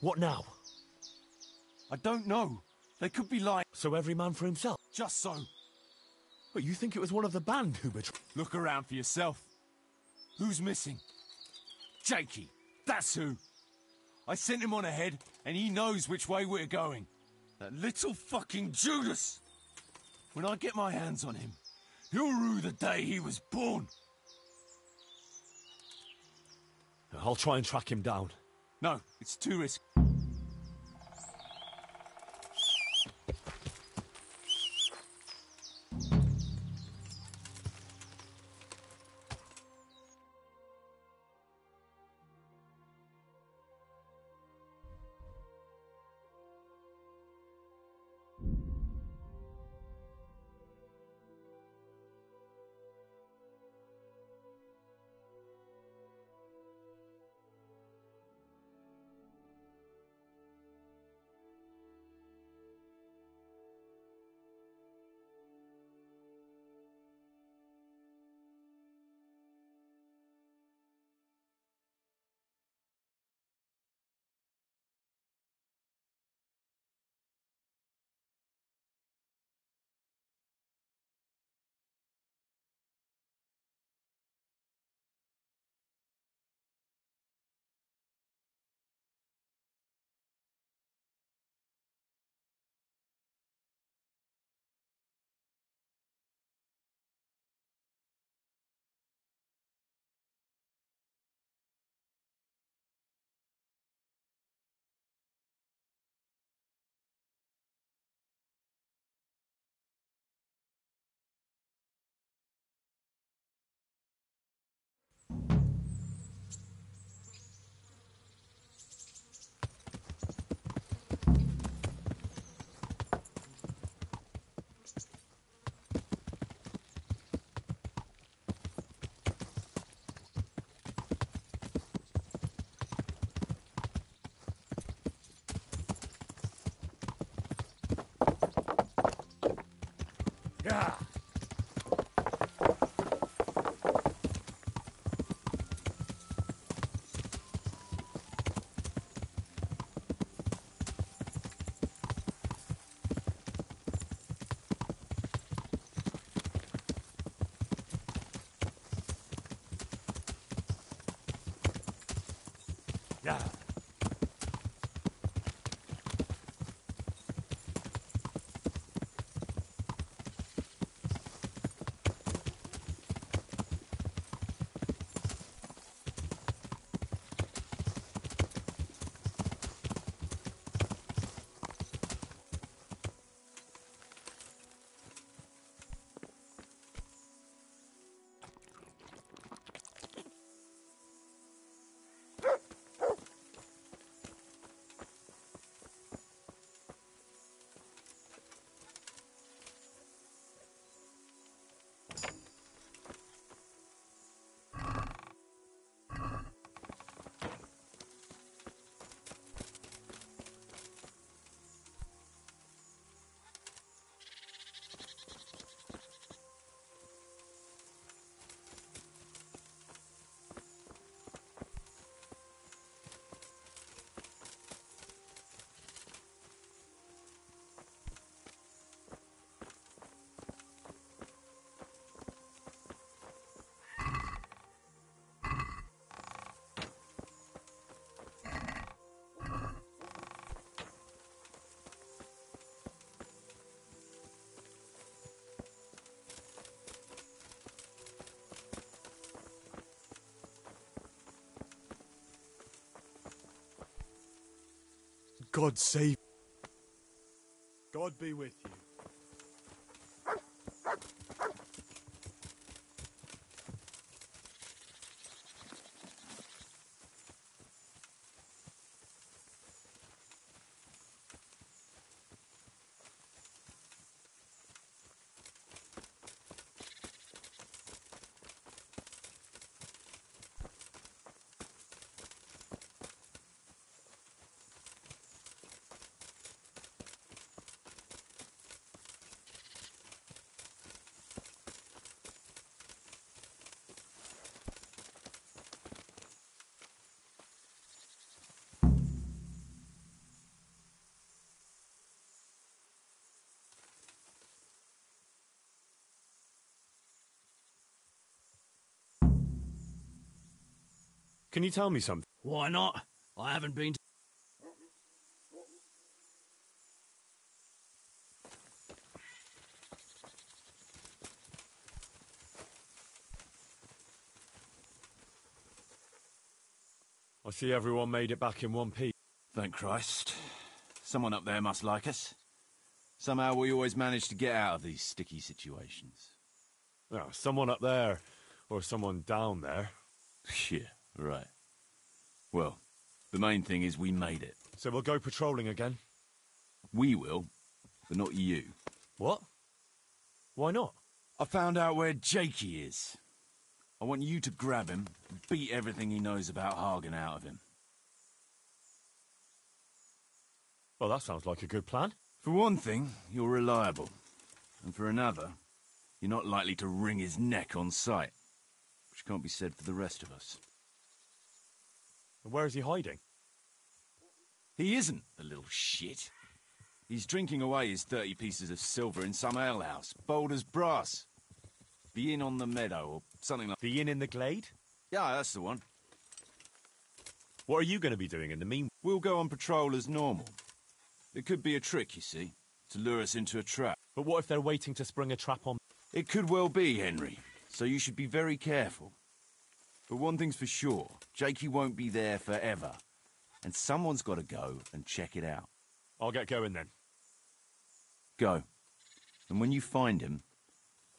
What now? I don't know. They could be lying. So every man for himself? Just so. But you think it was one of the band who betrayed? Look around for yourself. Who's missing? Jakey. That's who. I sent him on ahead, And he knows which way we're going. That little fucking Judas! When I get my hands on him, he'll rue the day he was born. I'll try and track him down. No, it's too risky. Yeah. God save. God be with you. Can you tell me something? Why not? I haven't been to... I see everyone made it back in one piece. Thank Christ. Someone up there must like us. Somehow we always manage to get out of these sticky situations. Oh, someone up there, or someone down there. Shit right. Well, the main thing is we made it. So we'll go patrolling again? We will, but not you. What? Why not? I found out where Jakey is. I want you to grab him and beat everything he knows about Hagen out of him. Well, that sounds like a good plan. For one thing, you're reliable. And for another, you're not likely to wring his neck on sight. Which can't be said for the rest of us. And where is he hiding? He isn't, the little shit. He's drinking away his 30 pieces of silver in some alehouse, bold as brass. The inn on the meadow, or something like The inn in the glade? Yeah, that's the one. What are you going to be doing in the mean? We'll go on patrol as normal. It could be a trick, you see, to lure us into a trap. But what if they're waiting to spring a trap on... It could well be, Henry, so you should be very careful. But one thing's for sure, Jakey won't be there forever. And someone's got to go and check it out. I'll get going then. Go. And when you find him,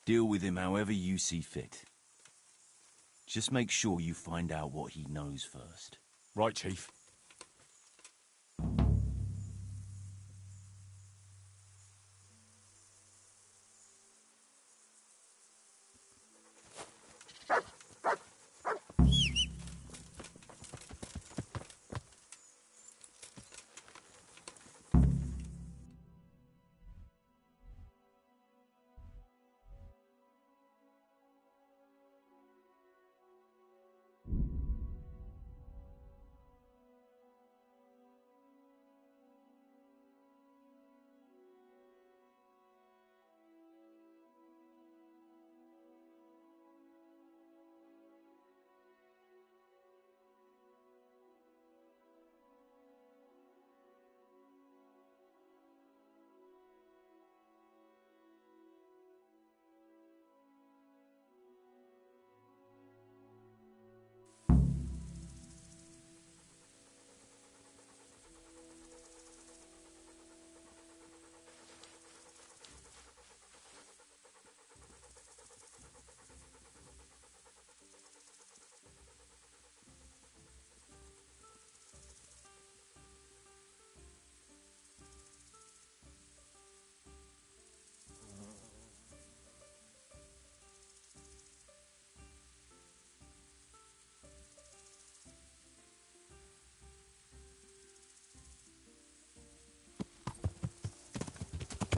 deal with him however you see fit. Just make sure you find out what he knows first. Right, Chief.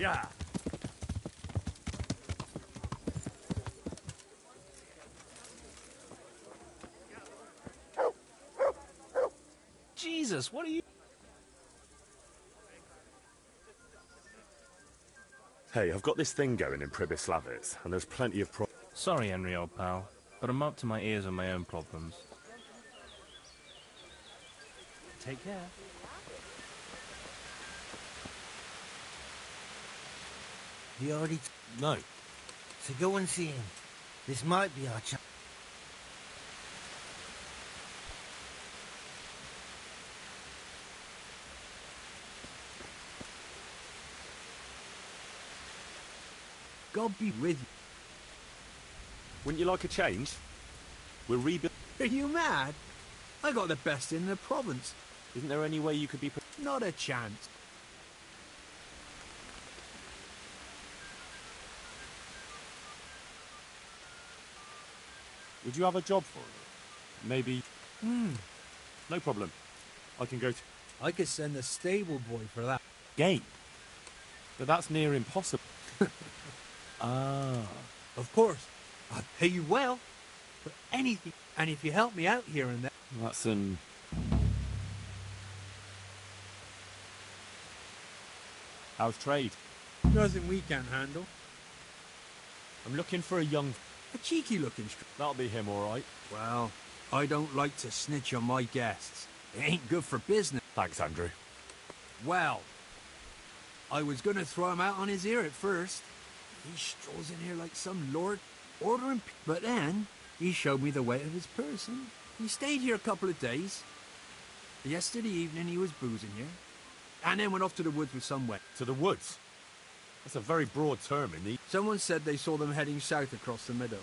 Yeah. Jesus, what are you... Hey, I've got this thing going in Pribyslavitz, and there's plenty of pro... Sorry, Henry, old pal, but I'm up to my ears on my own problems. Take care. You already... No. So go and see him. This might be our chance. God be with you. Wouldn't you like a change? We're rebuilding... Are you mad? I got the best in the province. Isn't there any way you could be... Not a chance. Would you have a job for me? Maybe... Hmm. No problem. I can go to... I could send a stable boy for that. Gate. But that's near impossible. ah. Of course. I'd pay you well for anything. And if you help me out here and there... That's an... How's trade? Nothing we can't handle. I'm looking for a young... A cheeky looking str- That'll be him, all right. Well, I don't like to snitch on my guests. It ain't good for business. Thanks, Andrew. Well, I was gonna throw him out on his ear at first. He strolls in here like some lord, ordering... P- but then, he showed me the weight of his person. He stayed here a couple of days, Yesterday evening he was boozing here, and then went off to the woods with some wet. To the woods? That's a very broad term in the... Someone said they saw them heading south across the meadow.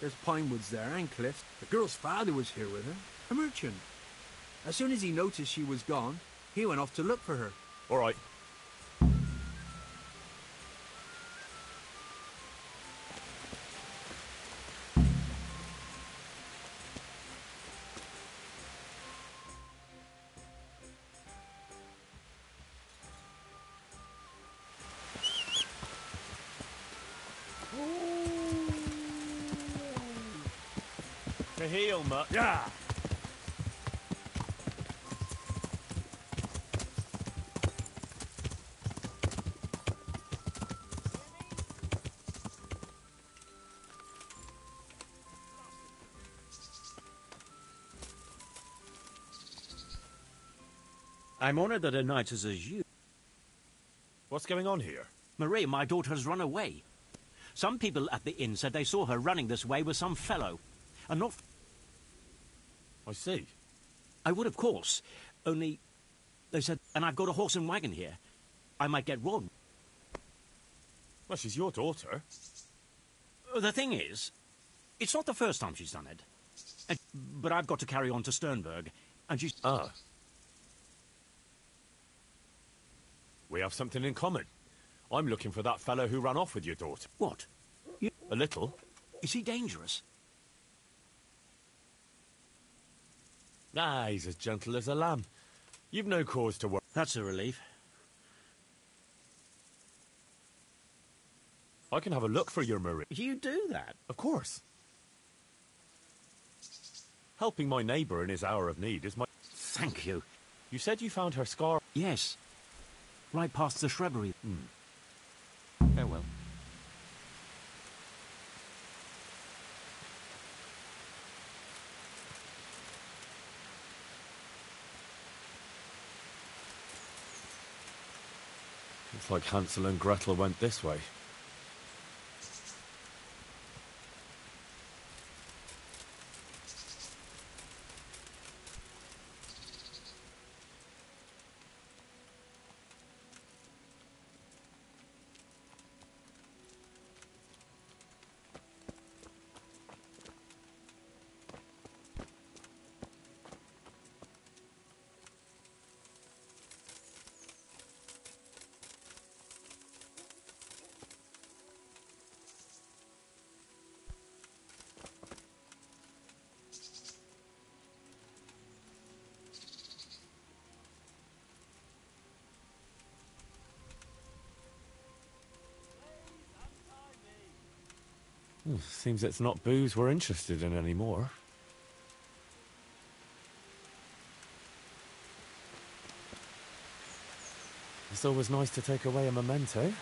There's pine woods there and cliffs. The girl's father was here with her, a merchant. As soon as he noticed she was gone, he went off to look for her. All right. The heel, mutt. Yeah. I'm honored that a knight is as you. What's going on here? Marie, my daughter has run away. Some people at the inn said they saw her running this way with some fellow. And not... I see. I would, of course. Only... They said... And I've got a horse and wagon here. I might get wrong. Well, she's your daughter. The thing is, it's not the first time she's done it. Uh, But I've got to carry on to Sternberg, and she's... Ah. We have something in common. I'm looking for that fellow who ran off with your daughter. What? You... A little. Is he dangerous? Ah, he's as gentle as a lamb. You've no cause to worry. That's a relief. I can have a look for your Marie. You do that? Of course. Helping my neighbour in his hour of need is my... Thank you. You said you found her scar... Yes. Right past the shrubbery. Hmm. Farewell. Like Hansel and Gretel went this way. Seems it's not booze we're interested in anymore. It's always nice to take away a memento.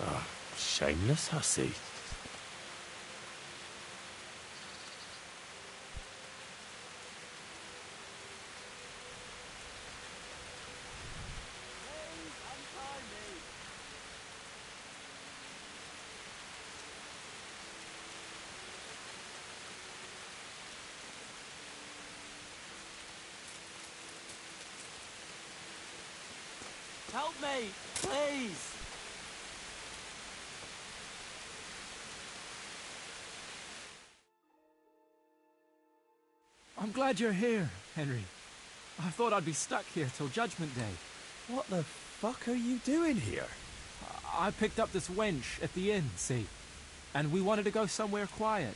Ah, shameless hussy. Help me, please! I'm glad you're here, Henry. I thought I'd be stuck here till Judgment Day. What the fuck are you doing here? I picked up this wench at the inn, see? And we wanted to go somewhere quiet.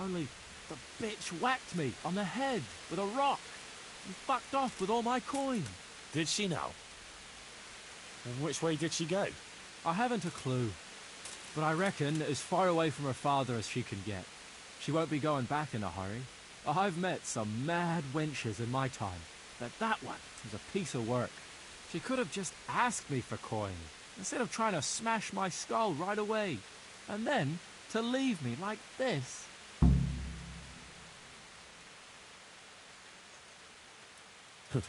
Only the bitch whacked me on the head with a rock and fucked off with all my coin. Did she now? And which way did she go? I haven't a clue. But I reckon as far away from her father as she can get. She won't be going back in a hurry. I've met some mad wenches in my time, but that one was a piece of work. She could have just asked me for coin, instead of trying to smash my skull right away. And then to leave me like this.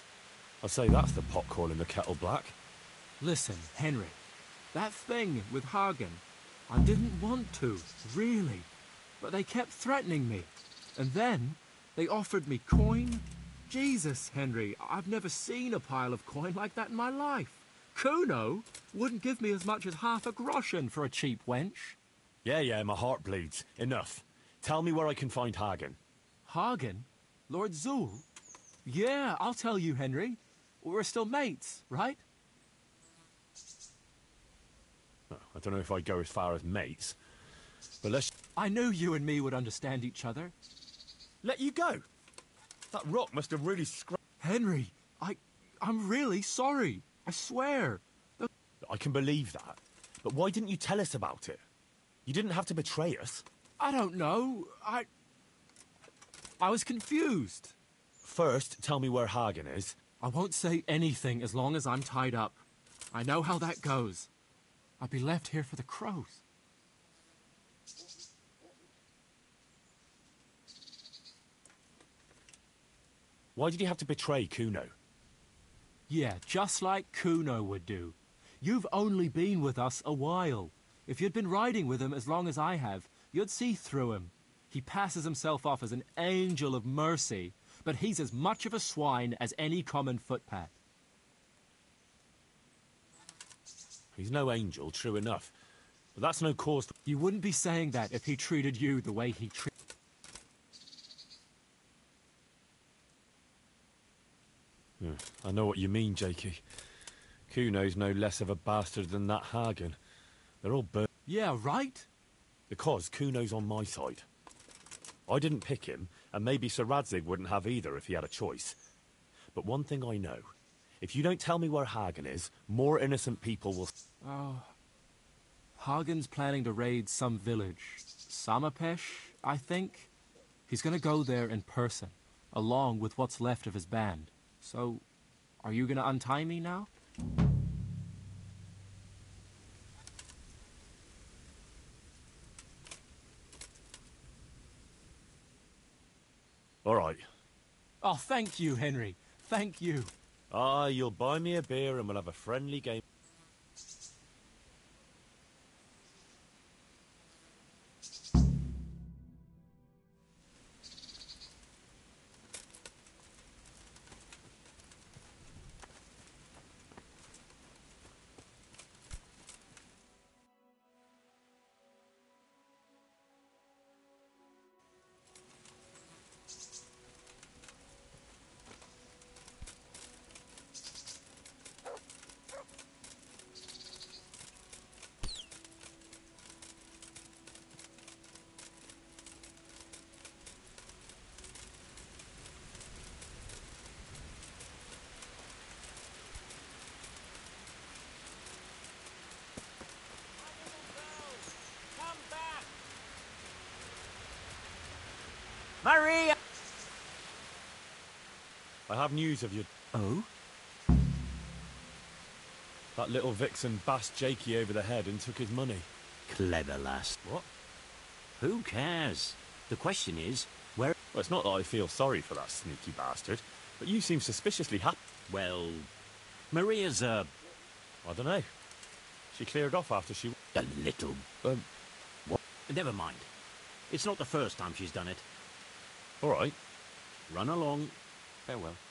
I say that's the pot calling the kettle black. Listen, Henry, that thing with Hagen, I didn't want to, really. But they kept threatening me. And then they offered me coin. Jesus, Henry, I've never seen a pile of coin like that in my life. Kuno wouldn't give me as much as half a groschen for a cheap wench. Yeah, yeah, my heart bleeds. Enough. Tell me where I can find Hagen. Hagen? Lord Zul? Yeah, I'll tell you, Henry. We're still mates, right? Oh, I don't know if I'd go as far as mates, but let's... I knew you and me would understand each other. Let you go? That rock must have really scra- Henry, I... I'm really sorry. I swear. I can believe that. But why didn't you tell us about it? You didn't have to betray us. I don't know. I... I was confused. First, tell me where Hagen is. I won't say anything as long as I'm tied up. I know how that goes. I'll be left here for the crows. Why did you have to betray Kuno? Yeah, just like Kuno would do. You've only been with us a while. If you'd been riding with him as long as I have, you'd see through him. He passes himself off as an angel of mercy, but he's as much of a swine as any common footpad. He's no angel, true enough. But that's no cause... To... You wouldn't be saying that if he treated you the way he treated... I know what you mean, Jakey. Kuno's no less of a bastard than that Hagen. They're all burnt. Yeah, right? Because Kuno's on my side. I didn't pick him, and maybe Sir Radzig wouldn't have either if he had a choice. But one thing I know. If you don't tell me where Hagen is, more innocent people will... Oh... Hagen's planning to raid some village. Samopesh, I think? He's gonna go there in person, along with what's left of his band. So, are you gonna untie me now? All right. Oh, thank you, Henry. Thank you. Ah, you'll buy me a beer and we'll have a friendly game. Maria! I have news of you. Oh? That little vixen bashed Jakey over the head and took his money. Clever lass. What? Who cares? The question is, where... Well, it's not that I feel sorry for that sneaky bastard, but you seem suspiciously happy. Well, Maria's a... I don't know. She cleared off after she... A little... Um, what? Never mind. It's not the first time she's done it. All right. Run along. Farewell.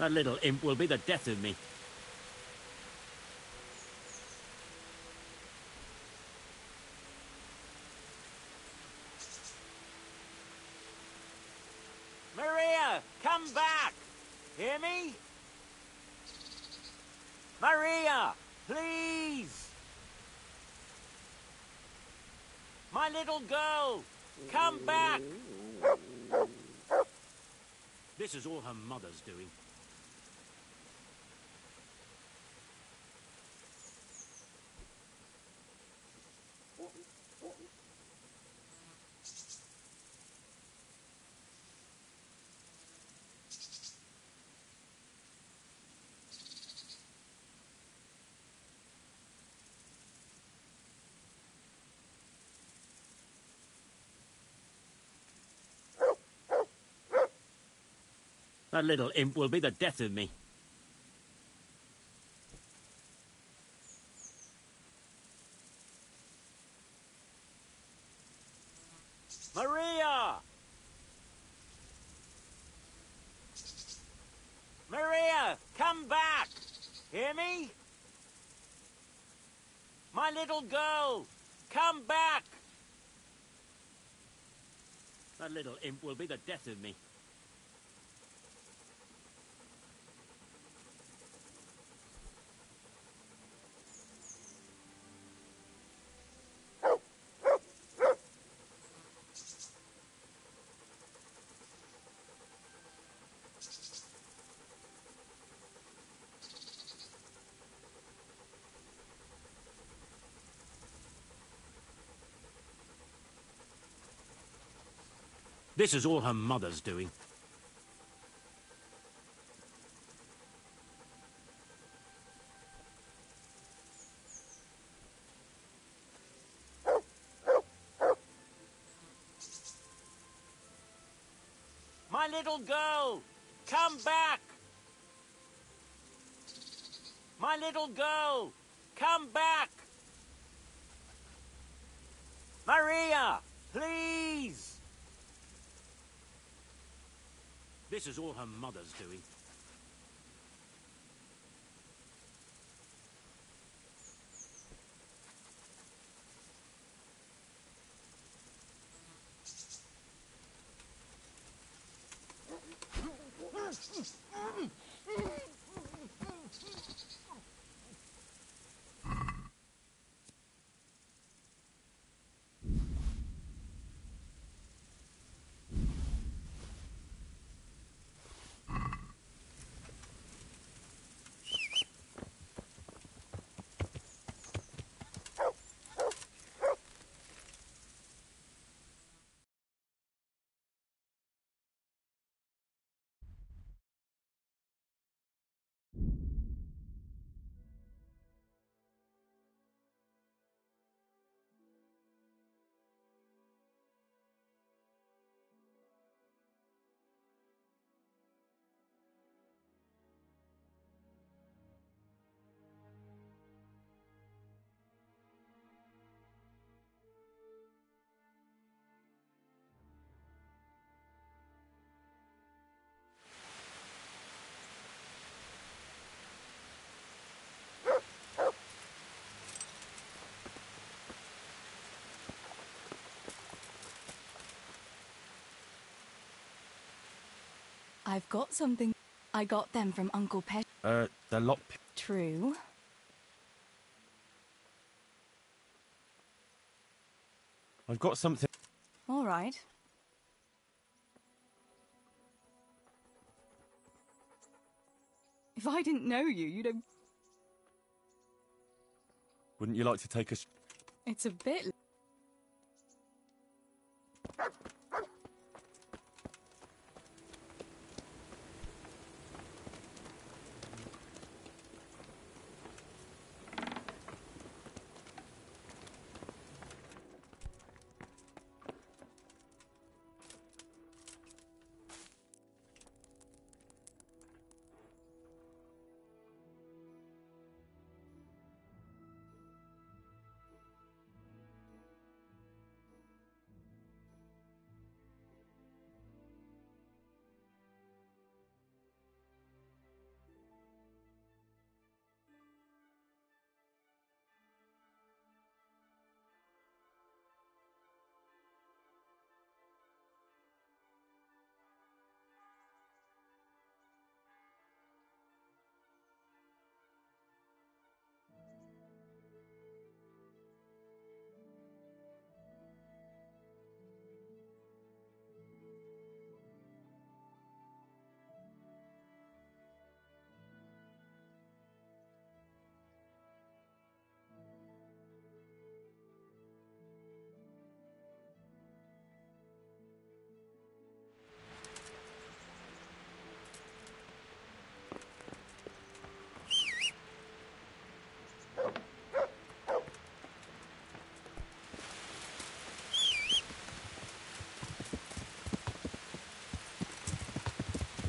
That little imp will be the death of me. Maria, come back! Hear me? Maria, please! My little girl, come back! This is all her mother's doing. That little imp will be the death of me. Maria! Maria, come back! Hear me? My little girl, come back! That little imp will be the death of me. This is all her mother's doing. My little girl, come back! My little girl, come back! Maria, please! This is all her mother's doing. I've got something. I got them from Uncle Pet. Uh, they're lock. True. I've got something. All right. If I didn't know you, you'd have. Wouldn't you like to take a? It's a bit.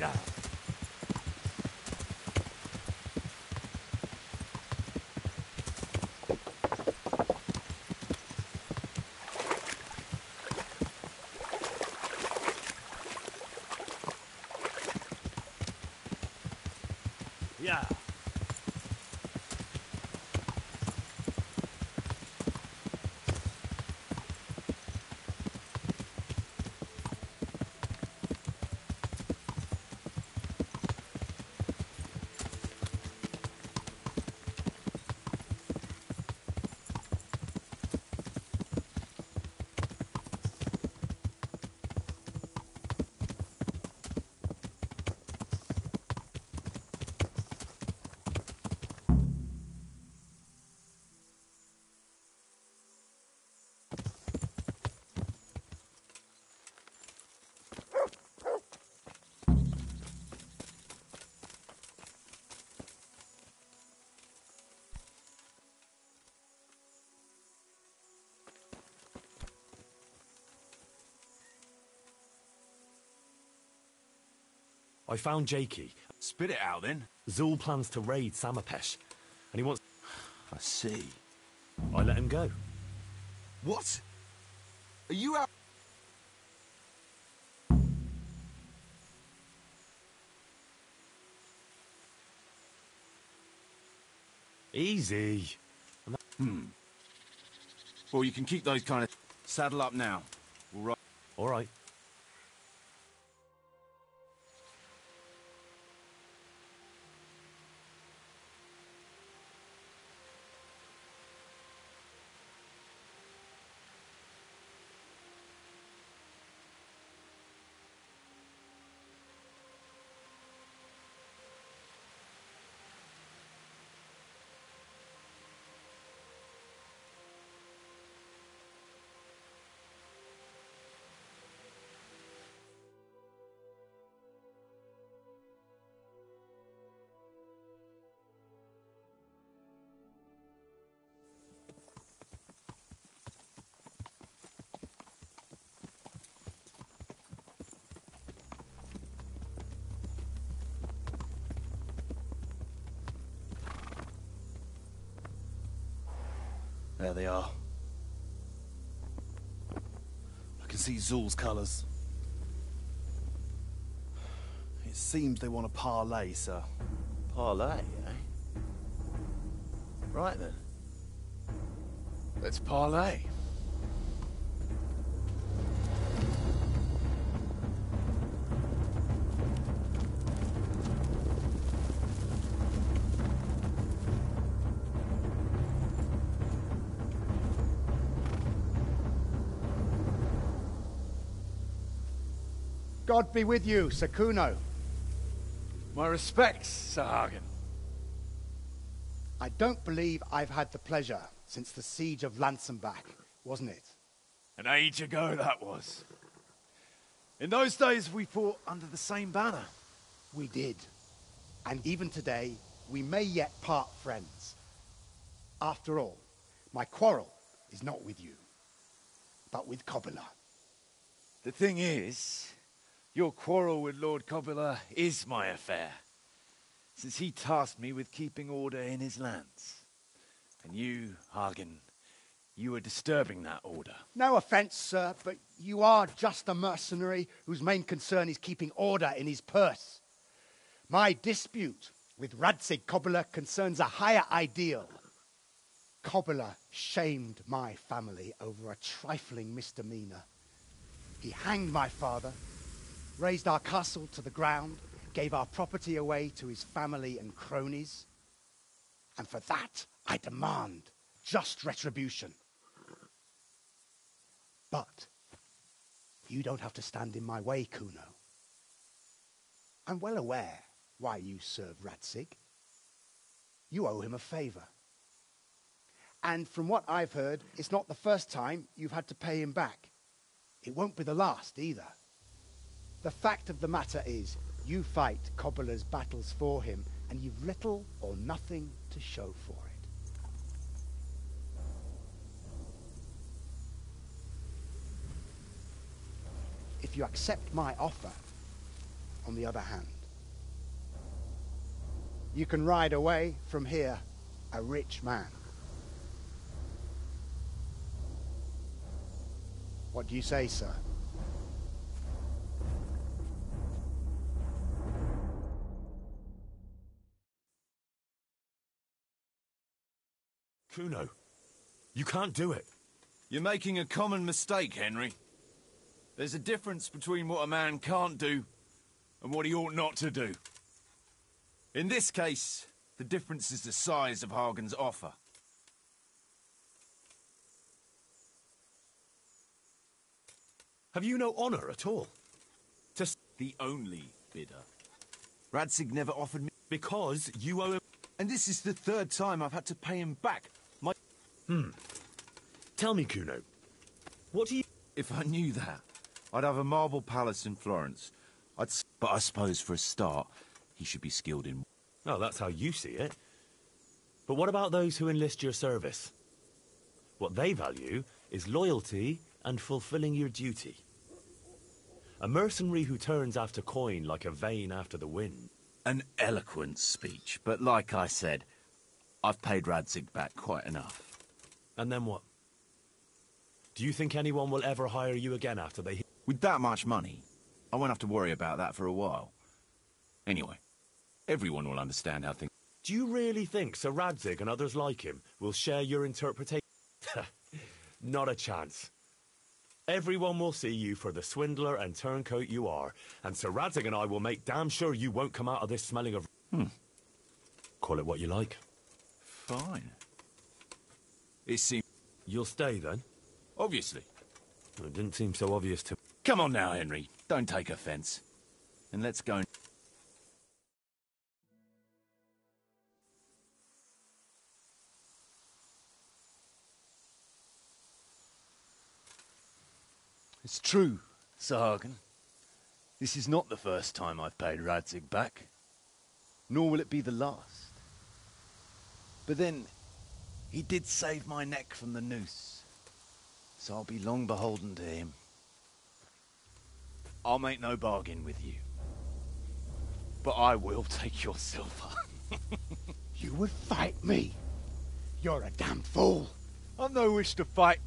Yeah. Yeah. I found Jakey. Spit it out then. Zul plans to raid Samopesh, and he wants. I see. I let him go. What? Are you out? Easy. Hmm. Well, you can keep those kind of... Saddle up now. We'll ri- All right. There they are. I can see Zul's colours. It seems they want to parlay, sir. Parlay, eh? Right then. Let's parlay. God be with you, Sakuno. My respects, Sir Hagen. I don't believe I've had the pleasure since the siege of Lansenbach, wasn't it? An age ago that was. In those days, we fought under the same banner. We did. And even today, we may yet part friends. After all, my quarrel is not with you, but with Kobyla. The thing is, your quarrel with Lord Kobyla is my affair, since he tasked me with keeping order in his lands. And you, Hagen, you are disturbing that order. No offense, sir, but you are just a mercenary whose main concern is keeping order in his purse. My dispute with Radzig Kobyla concerns a higher ideal. Kobyla shamed my family over a trifling misdemeanor. He hanged my father, razed our castle to the ground, gave our property away to his family and cronies. And for that, I demand just retribution. But you don't have to stand in my way, Kuno. I'm well aware why you serve Radzig. You owe him a favor. And from what I've heard, it's not the first time you've had to pay him back. It won't be the last either. The fact of the matter is, you fight Kobyla's battles for him, and you've little or nothing to show for it. If you accept my offer, on the other hand. You can ride away from here a rich man. What do you say, sir? Kuno, you can't do it. You're making a common mistake, Henry. There's a difference between what a man can't do and what he ought not to do. In this case, the difference is the size of Hagen's offer. Have you no honor at all? Just the only bidder. Radzig never offered me... Because you owe him... And this is the third time I've had to pay him back. Hmm. Tell me, Kuno, what do you... If I knew that, I'd have a marble palace in Florence. I'd... s- But I suppose for a start, he should be skilled in... Oh, that's how you see it. But what about those who enlist your service? What they value is loyalty and fulfilling your duty. A mercenary who turns after coin like a vane after the wind. An eloquent speech, but like I said, I've paid Radzig back quite enough. And then what? Do you think anyone will ever hire you again after they... With that much money, I won't have to worry about that for a while. Anyway, everyone will understand how things... Do you really think Sir Radzig and others like him will share your interpretation? Not a chance. Everyone will see you for the swindler and turncoat you are, and Sir Radzig and I will make damn sure you won't come out of this smelling of... Hmm. Call it what you like. Fine. It seems... You'll stay, then? Obviously. It didn't seem so obvious to... Come on now, Henry. Don't take offence. And let's go... It's true, Sir Hagen. This is not the first time I've paid Radzig back. Nor will it be the last. But then, he did save my neck from the noose. So I'll be long beholden to him. I'll make no bargain with you. But I will take your silver. You would fight me? You're a damn fool. I've no wish to fight,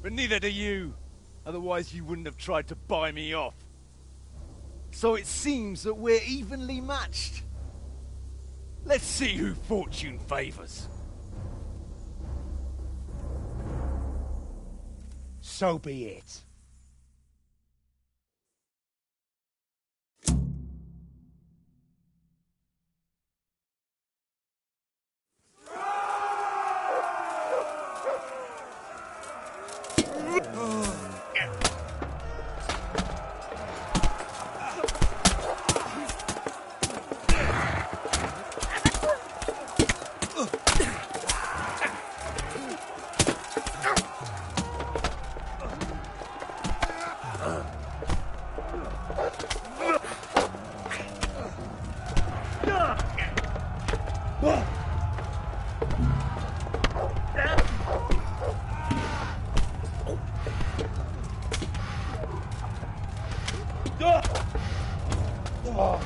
but neither do you. Otherwise, you wouldn't have tried to buy me off. So it seems that we're evenly matched. Let's see who fortune favors. So be it. Oh.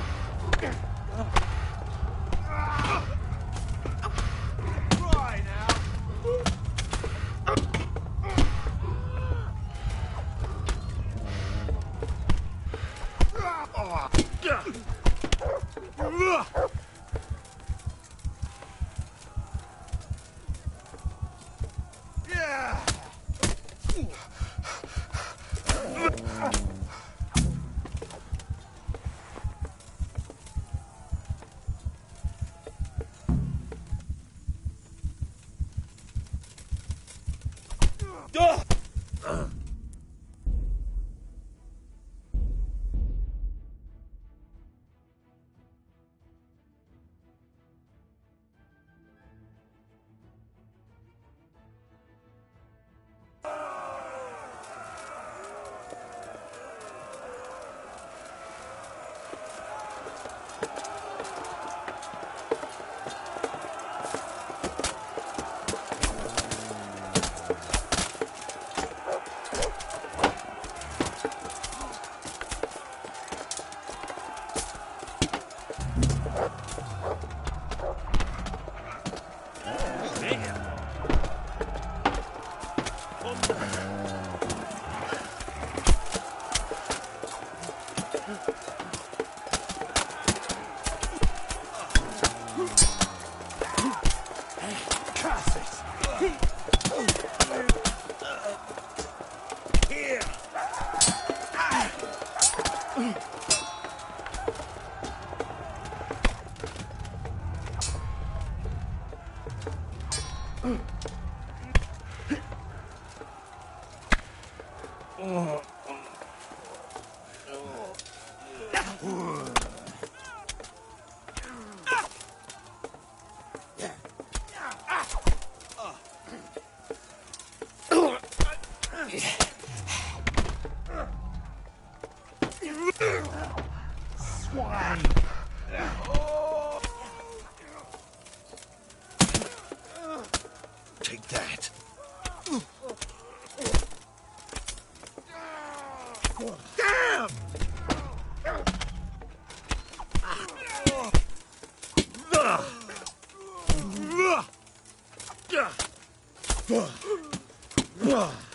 Ugh.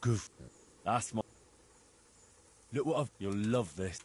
Goof. That's my... Look what I've... You'll love this.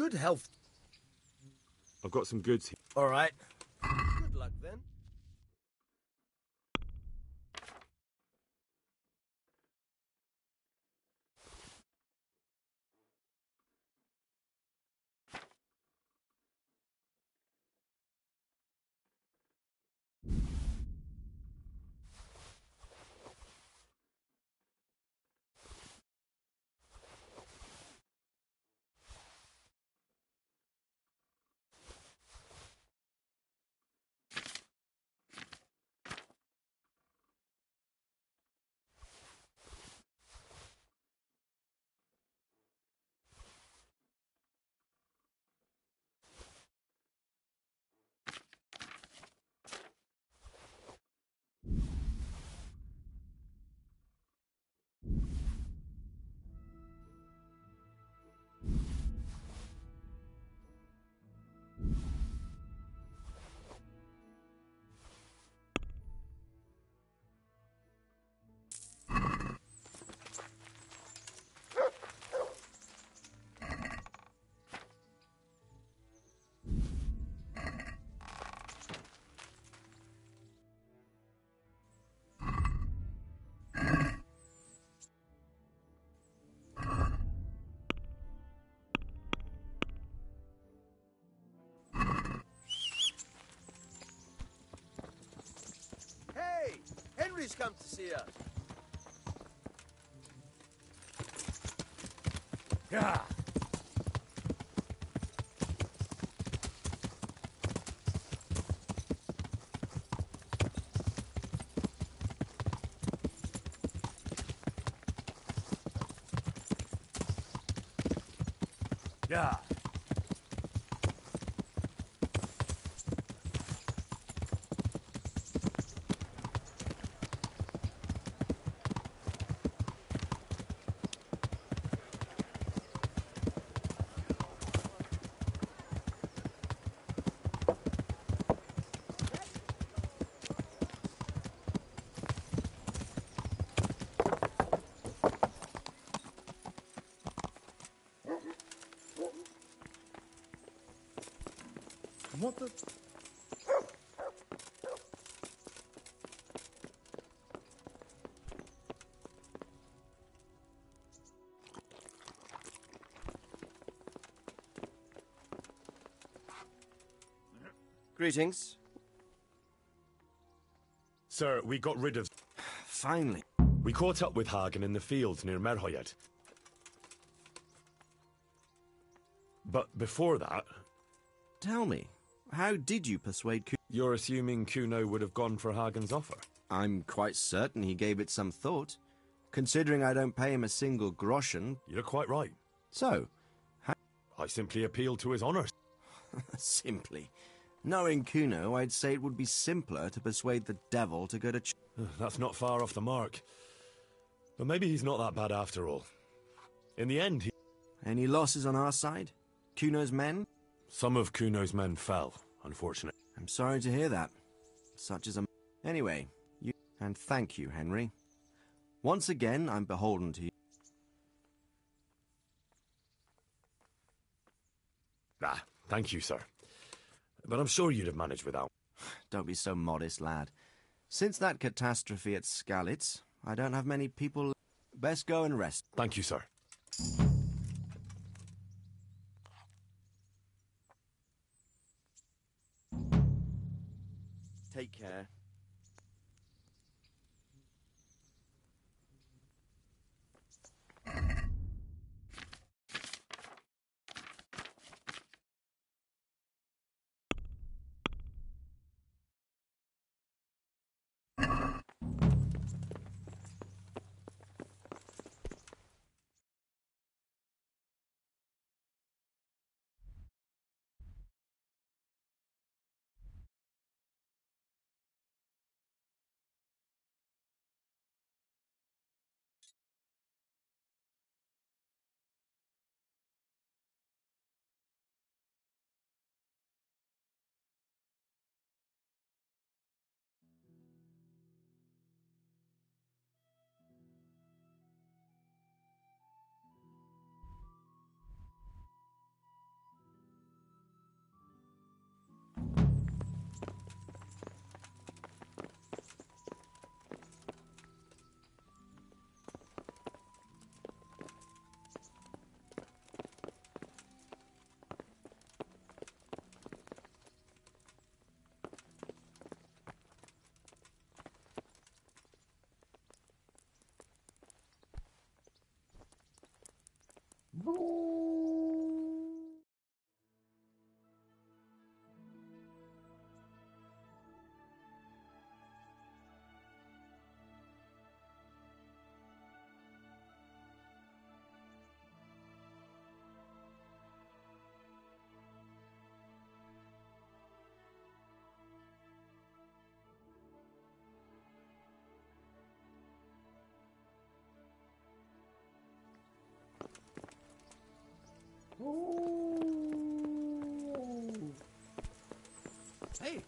Good health. I've got some goods here. All right. Henry's come to see us. Yeah. What the? Greetings. Sir, we got rid of... Finally. We caught up with Hagen in the fields near Merhojed. But before that... Tell me, how did you persuade Kuno? You're assuming Kuno would have gone for Hagen's offer? I'm quite certain he gave it some thought. Considering I don't pay him a single groschen. You're quite right. So, how... I simply appealed to his honour. simply. Knowing Kuno, I'd say it would be simpler to persuade the devil to go to ch- That's not far off the mark. But maybe he's not that bad after all. In the end, he... Any losses on our side? Kuno's men? Some of Kuno's men fell, unfortunately. I'm sorry to hear that. Such is a... Anyway, you... And thank you, Henry. Once again, I'm beholden to you. Ah, thank you, sir. But I'm sure you'd have managed without. Don't be so modest, lad. Since that catastrophe at Skalitz, I don't have many people... Best go and rest. Thank you, sir. Ooh. Hey!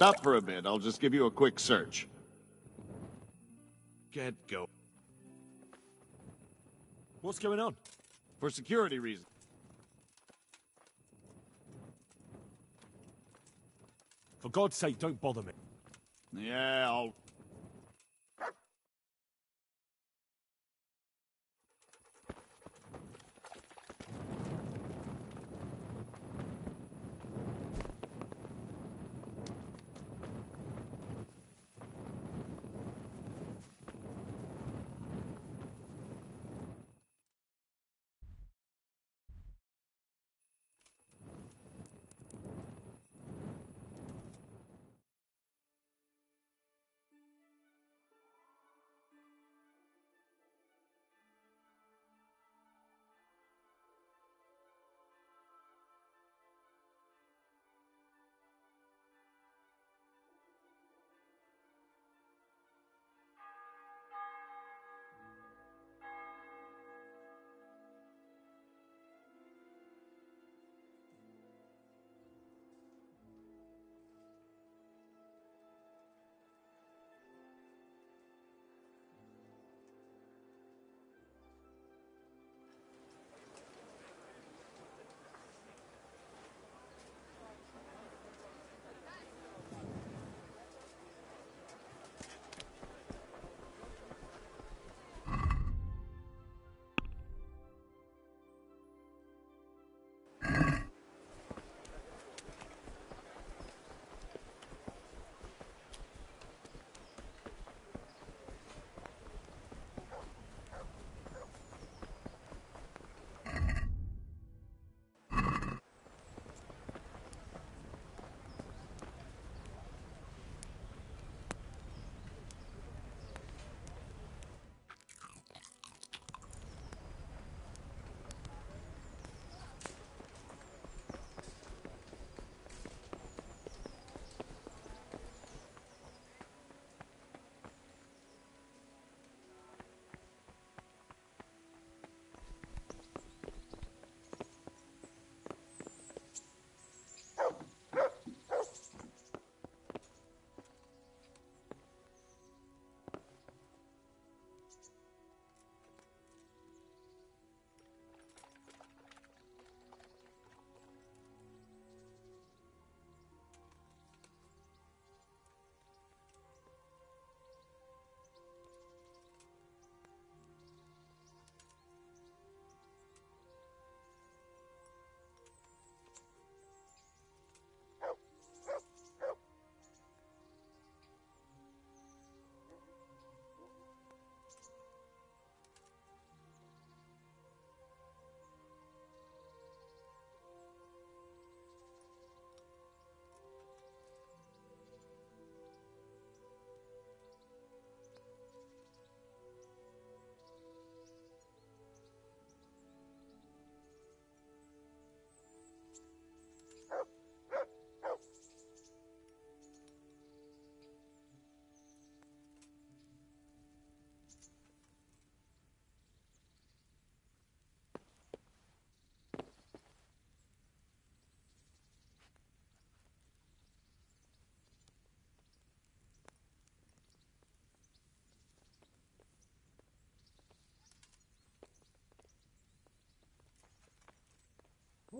Stop for a bit. I'll just give you a quick search. Get go. What's going on? For security reasons. For God's sake, don't bother me. Yeah, I'll...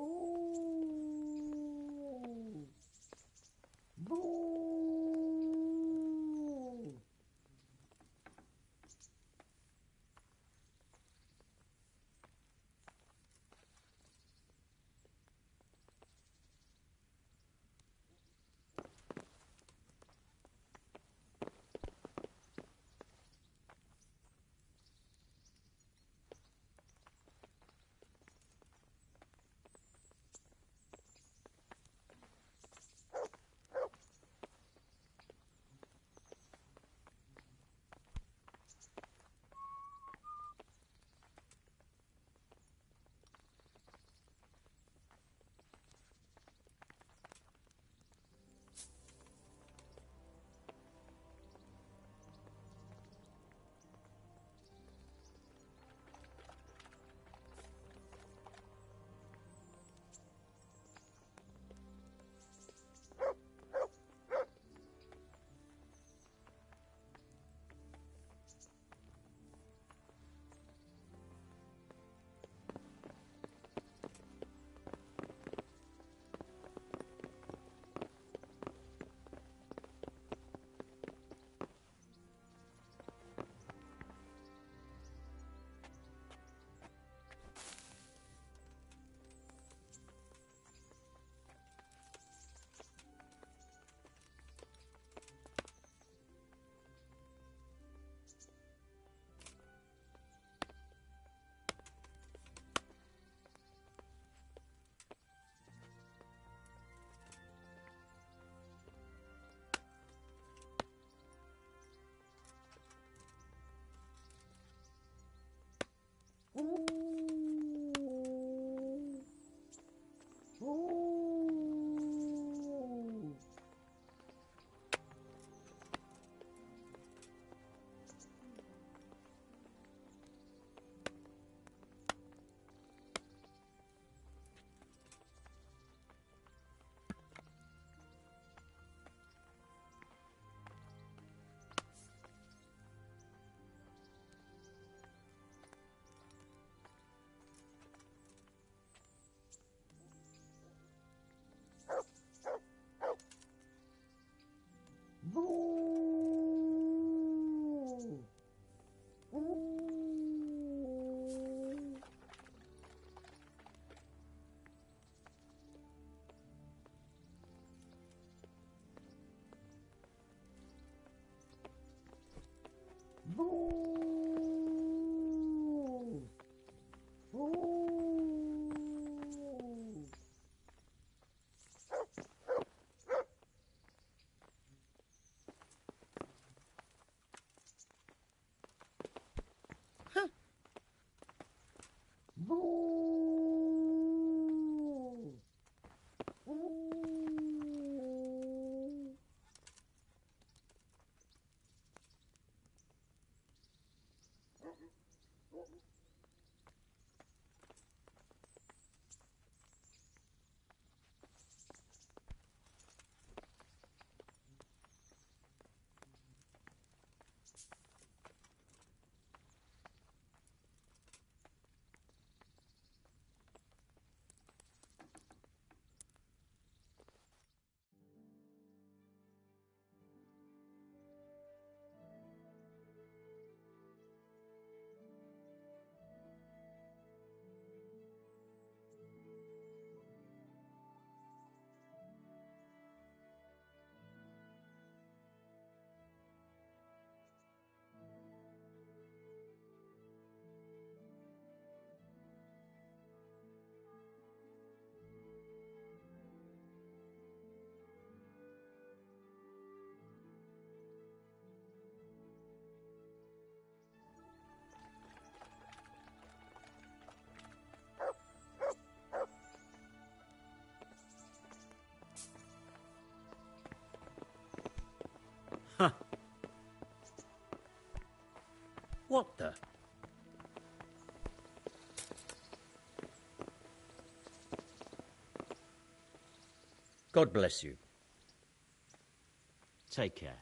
Ooh. Oh. What the? God bless you. Take care.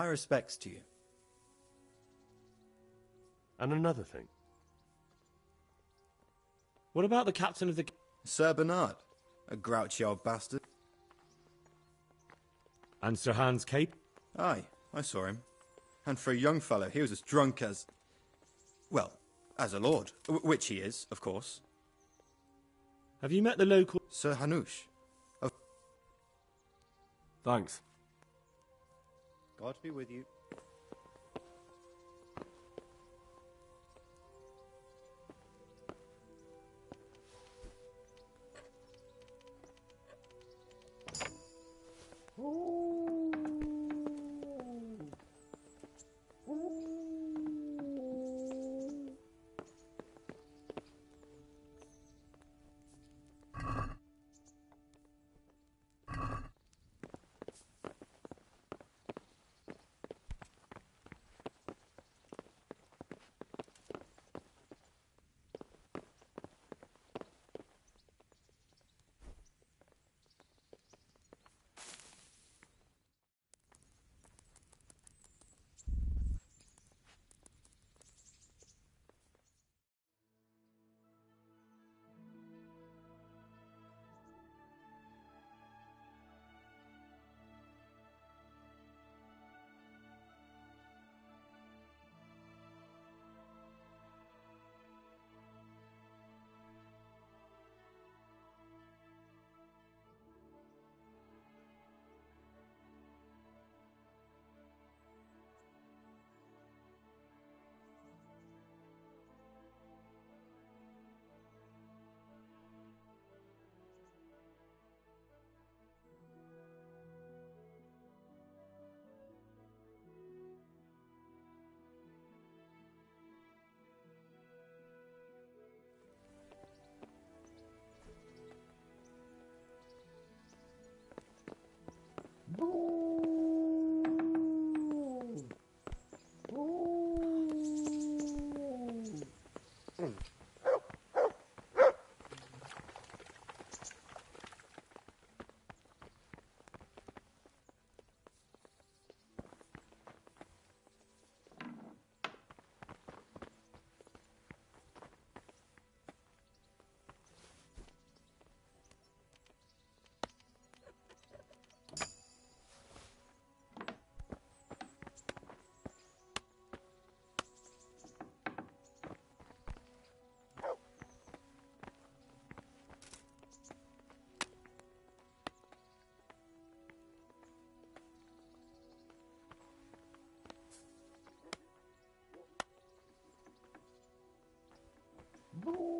My respects to you. And another thing. What about the captain of the. Sir Bernard, a grouchy old bastard. And Sir Hans Cape? Aye, I saw him. And for a young fellow, he was as drunk as. Well, as a lord, which he is, of course. Have you met the local. Sir Hanush? Of... Thanks. Be with you. Oh.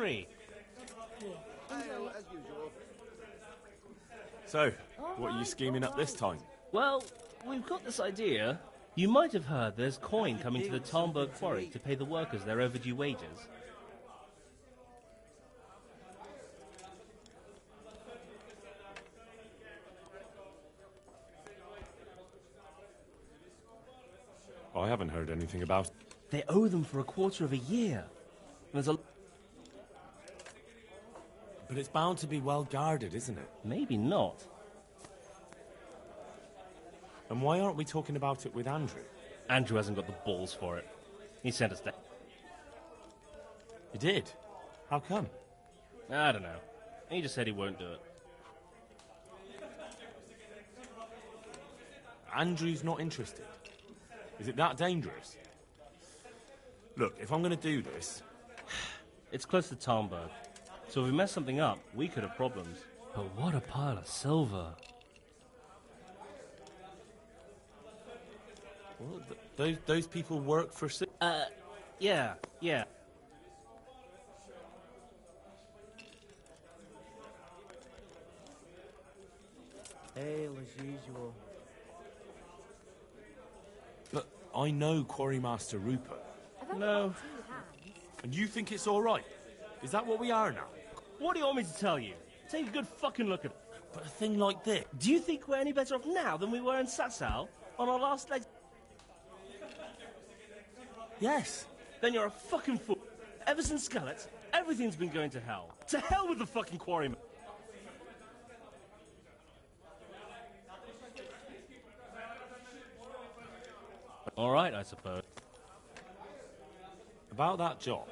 Henry. So, what are you scheming up this time? Well, we've got this idea. You might have heard there's coin coming to the Talmberg quarry to pay the workers their overdue wages. I haven't heard anything about. They owe them for a quarter of a year. There's a. But it's bound to be well guarded, isn't it? Maybe not. And why aren't we talking about it with Andrew? Andrew hasn't got the balls for it. He sent us down. He did? How come? I don't know. He just said he won't do it. Andrew's not interested. Is it that dangerous? Look, if I'm going to do this, It's close to Talmberg. So if we mess something up, we could have problems. But what a pile of silver. well, th- those those people work for. Si- Uh, yeah, yeah. Ale as usual. Look, I know Quarrymaster Rupert. No. And you think it's all right? Is that what we are now? What do you want me to tell you? Take a good fucking look at it. But a thing like this. Do you think we're any better off now than we were in Sasau on our last leg? Yes. Then you're a fucking fool. Ever since Skalitz, everything's been going to hell. To hell with the fucking quarryman. All right, I suppose. About that job.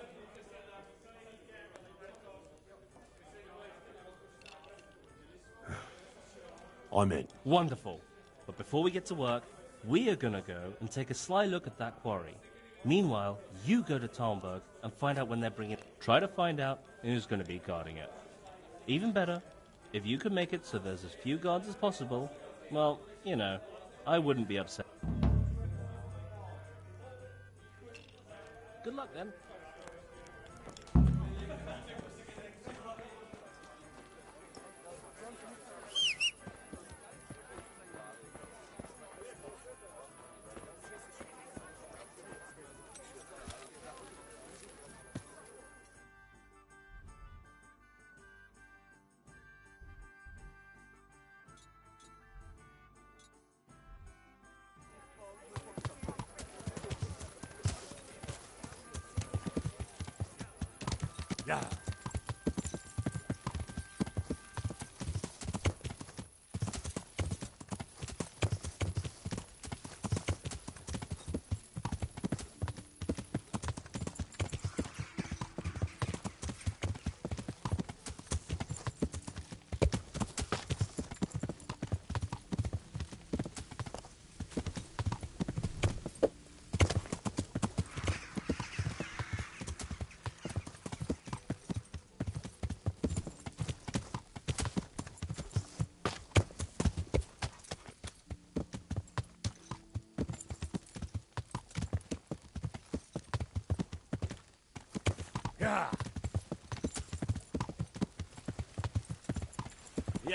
I'm in. Wonderful. But before we get to work, we are gonna go and take a sly look at that quarry. Meanwhile, you go to Talmberg and find out when they're bringing. it. Try to find out who's gonna be guarding it. Even better, if you can make it so there's as few guards as possible, well, you know, I wouldn't be upset. Good luck then.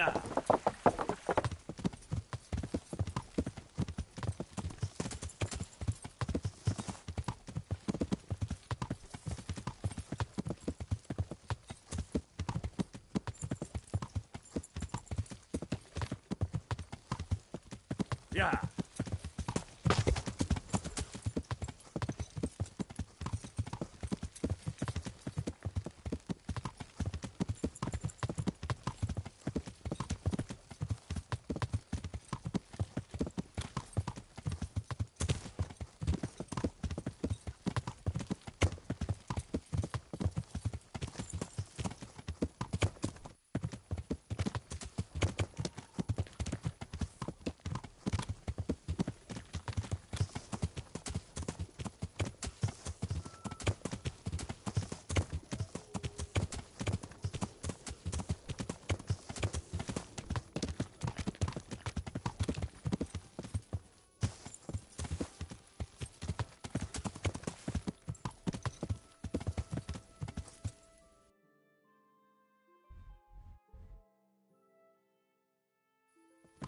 Yeah.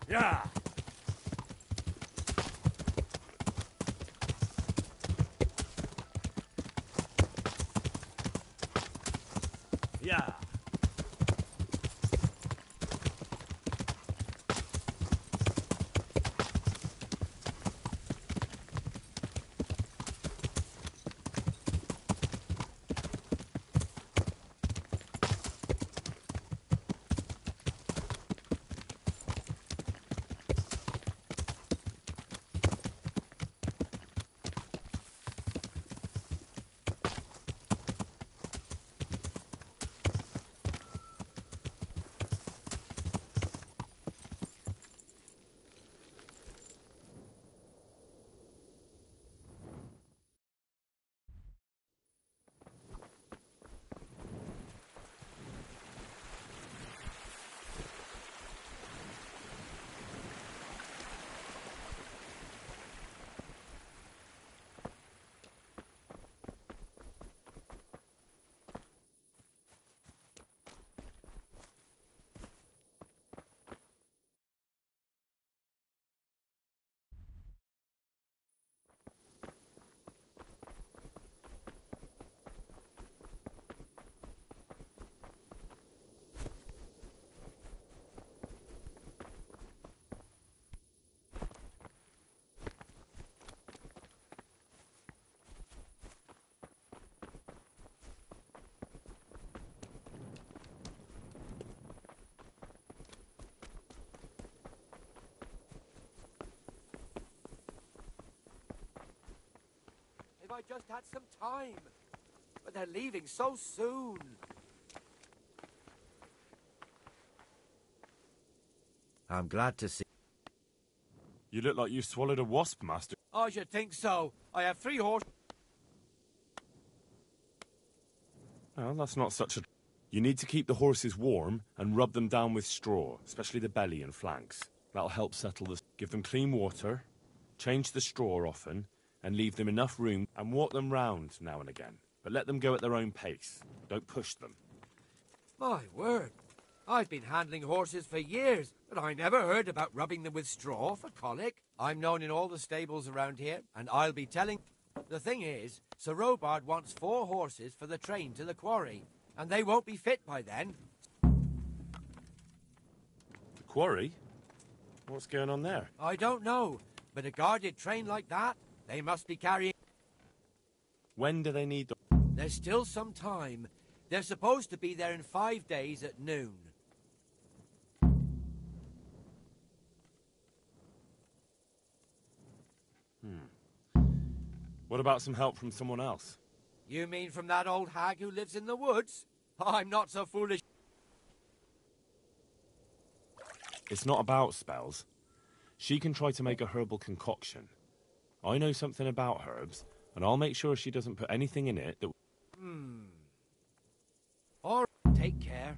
Yeah. Yeah. If I just had some time. But they're leaving so soon. I'm glad to see. You look like you swallowed a wasp, Master. I should think so. I have three horses. Well, that's not such a... You need to keep the horses warm and rub them down with straw, especially the belly and flanks. That'll help settle the... Give them clean water, change the straw often, and leave them enough room and walk them round now and again. But let them go at their own pace. Don't push them. My word. I've been handling horses for years, but I never heard about rubbing them with straw for colic. I'm known in all the stables around here, and I'll be telling. The thing is, Sir Robard wants four horses for the train to the quarry, and they won't be fit by then. The quarry? What's going on there? I don't know, but a guarded train like that, they must be carrying. When do they need the... There's still some time. They're supposed to be there in five days at noon. Hmm. What about some help from someone else? You mean from that old hag who lives in the woods? I'm not so foolish. It's not about spells. She can try to make a herbal concoction. I know something about herbs, and I'll make sure she doesn't put anything in it that... Hmm. All right, take care.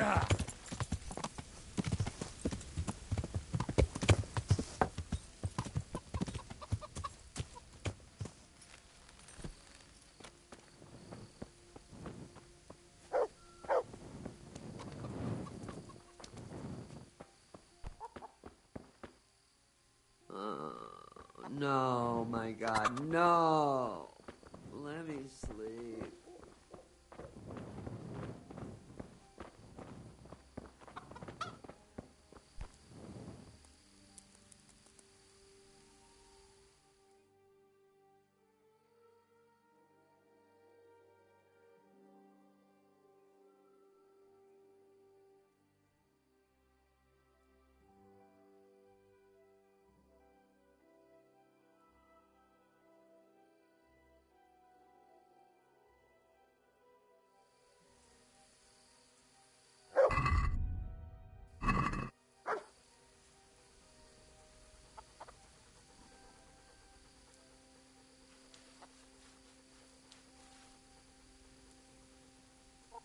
Yeah.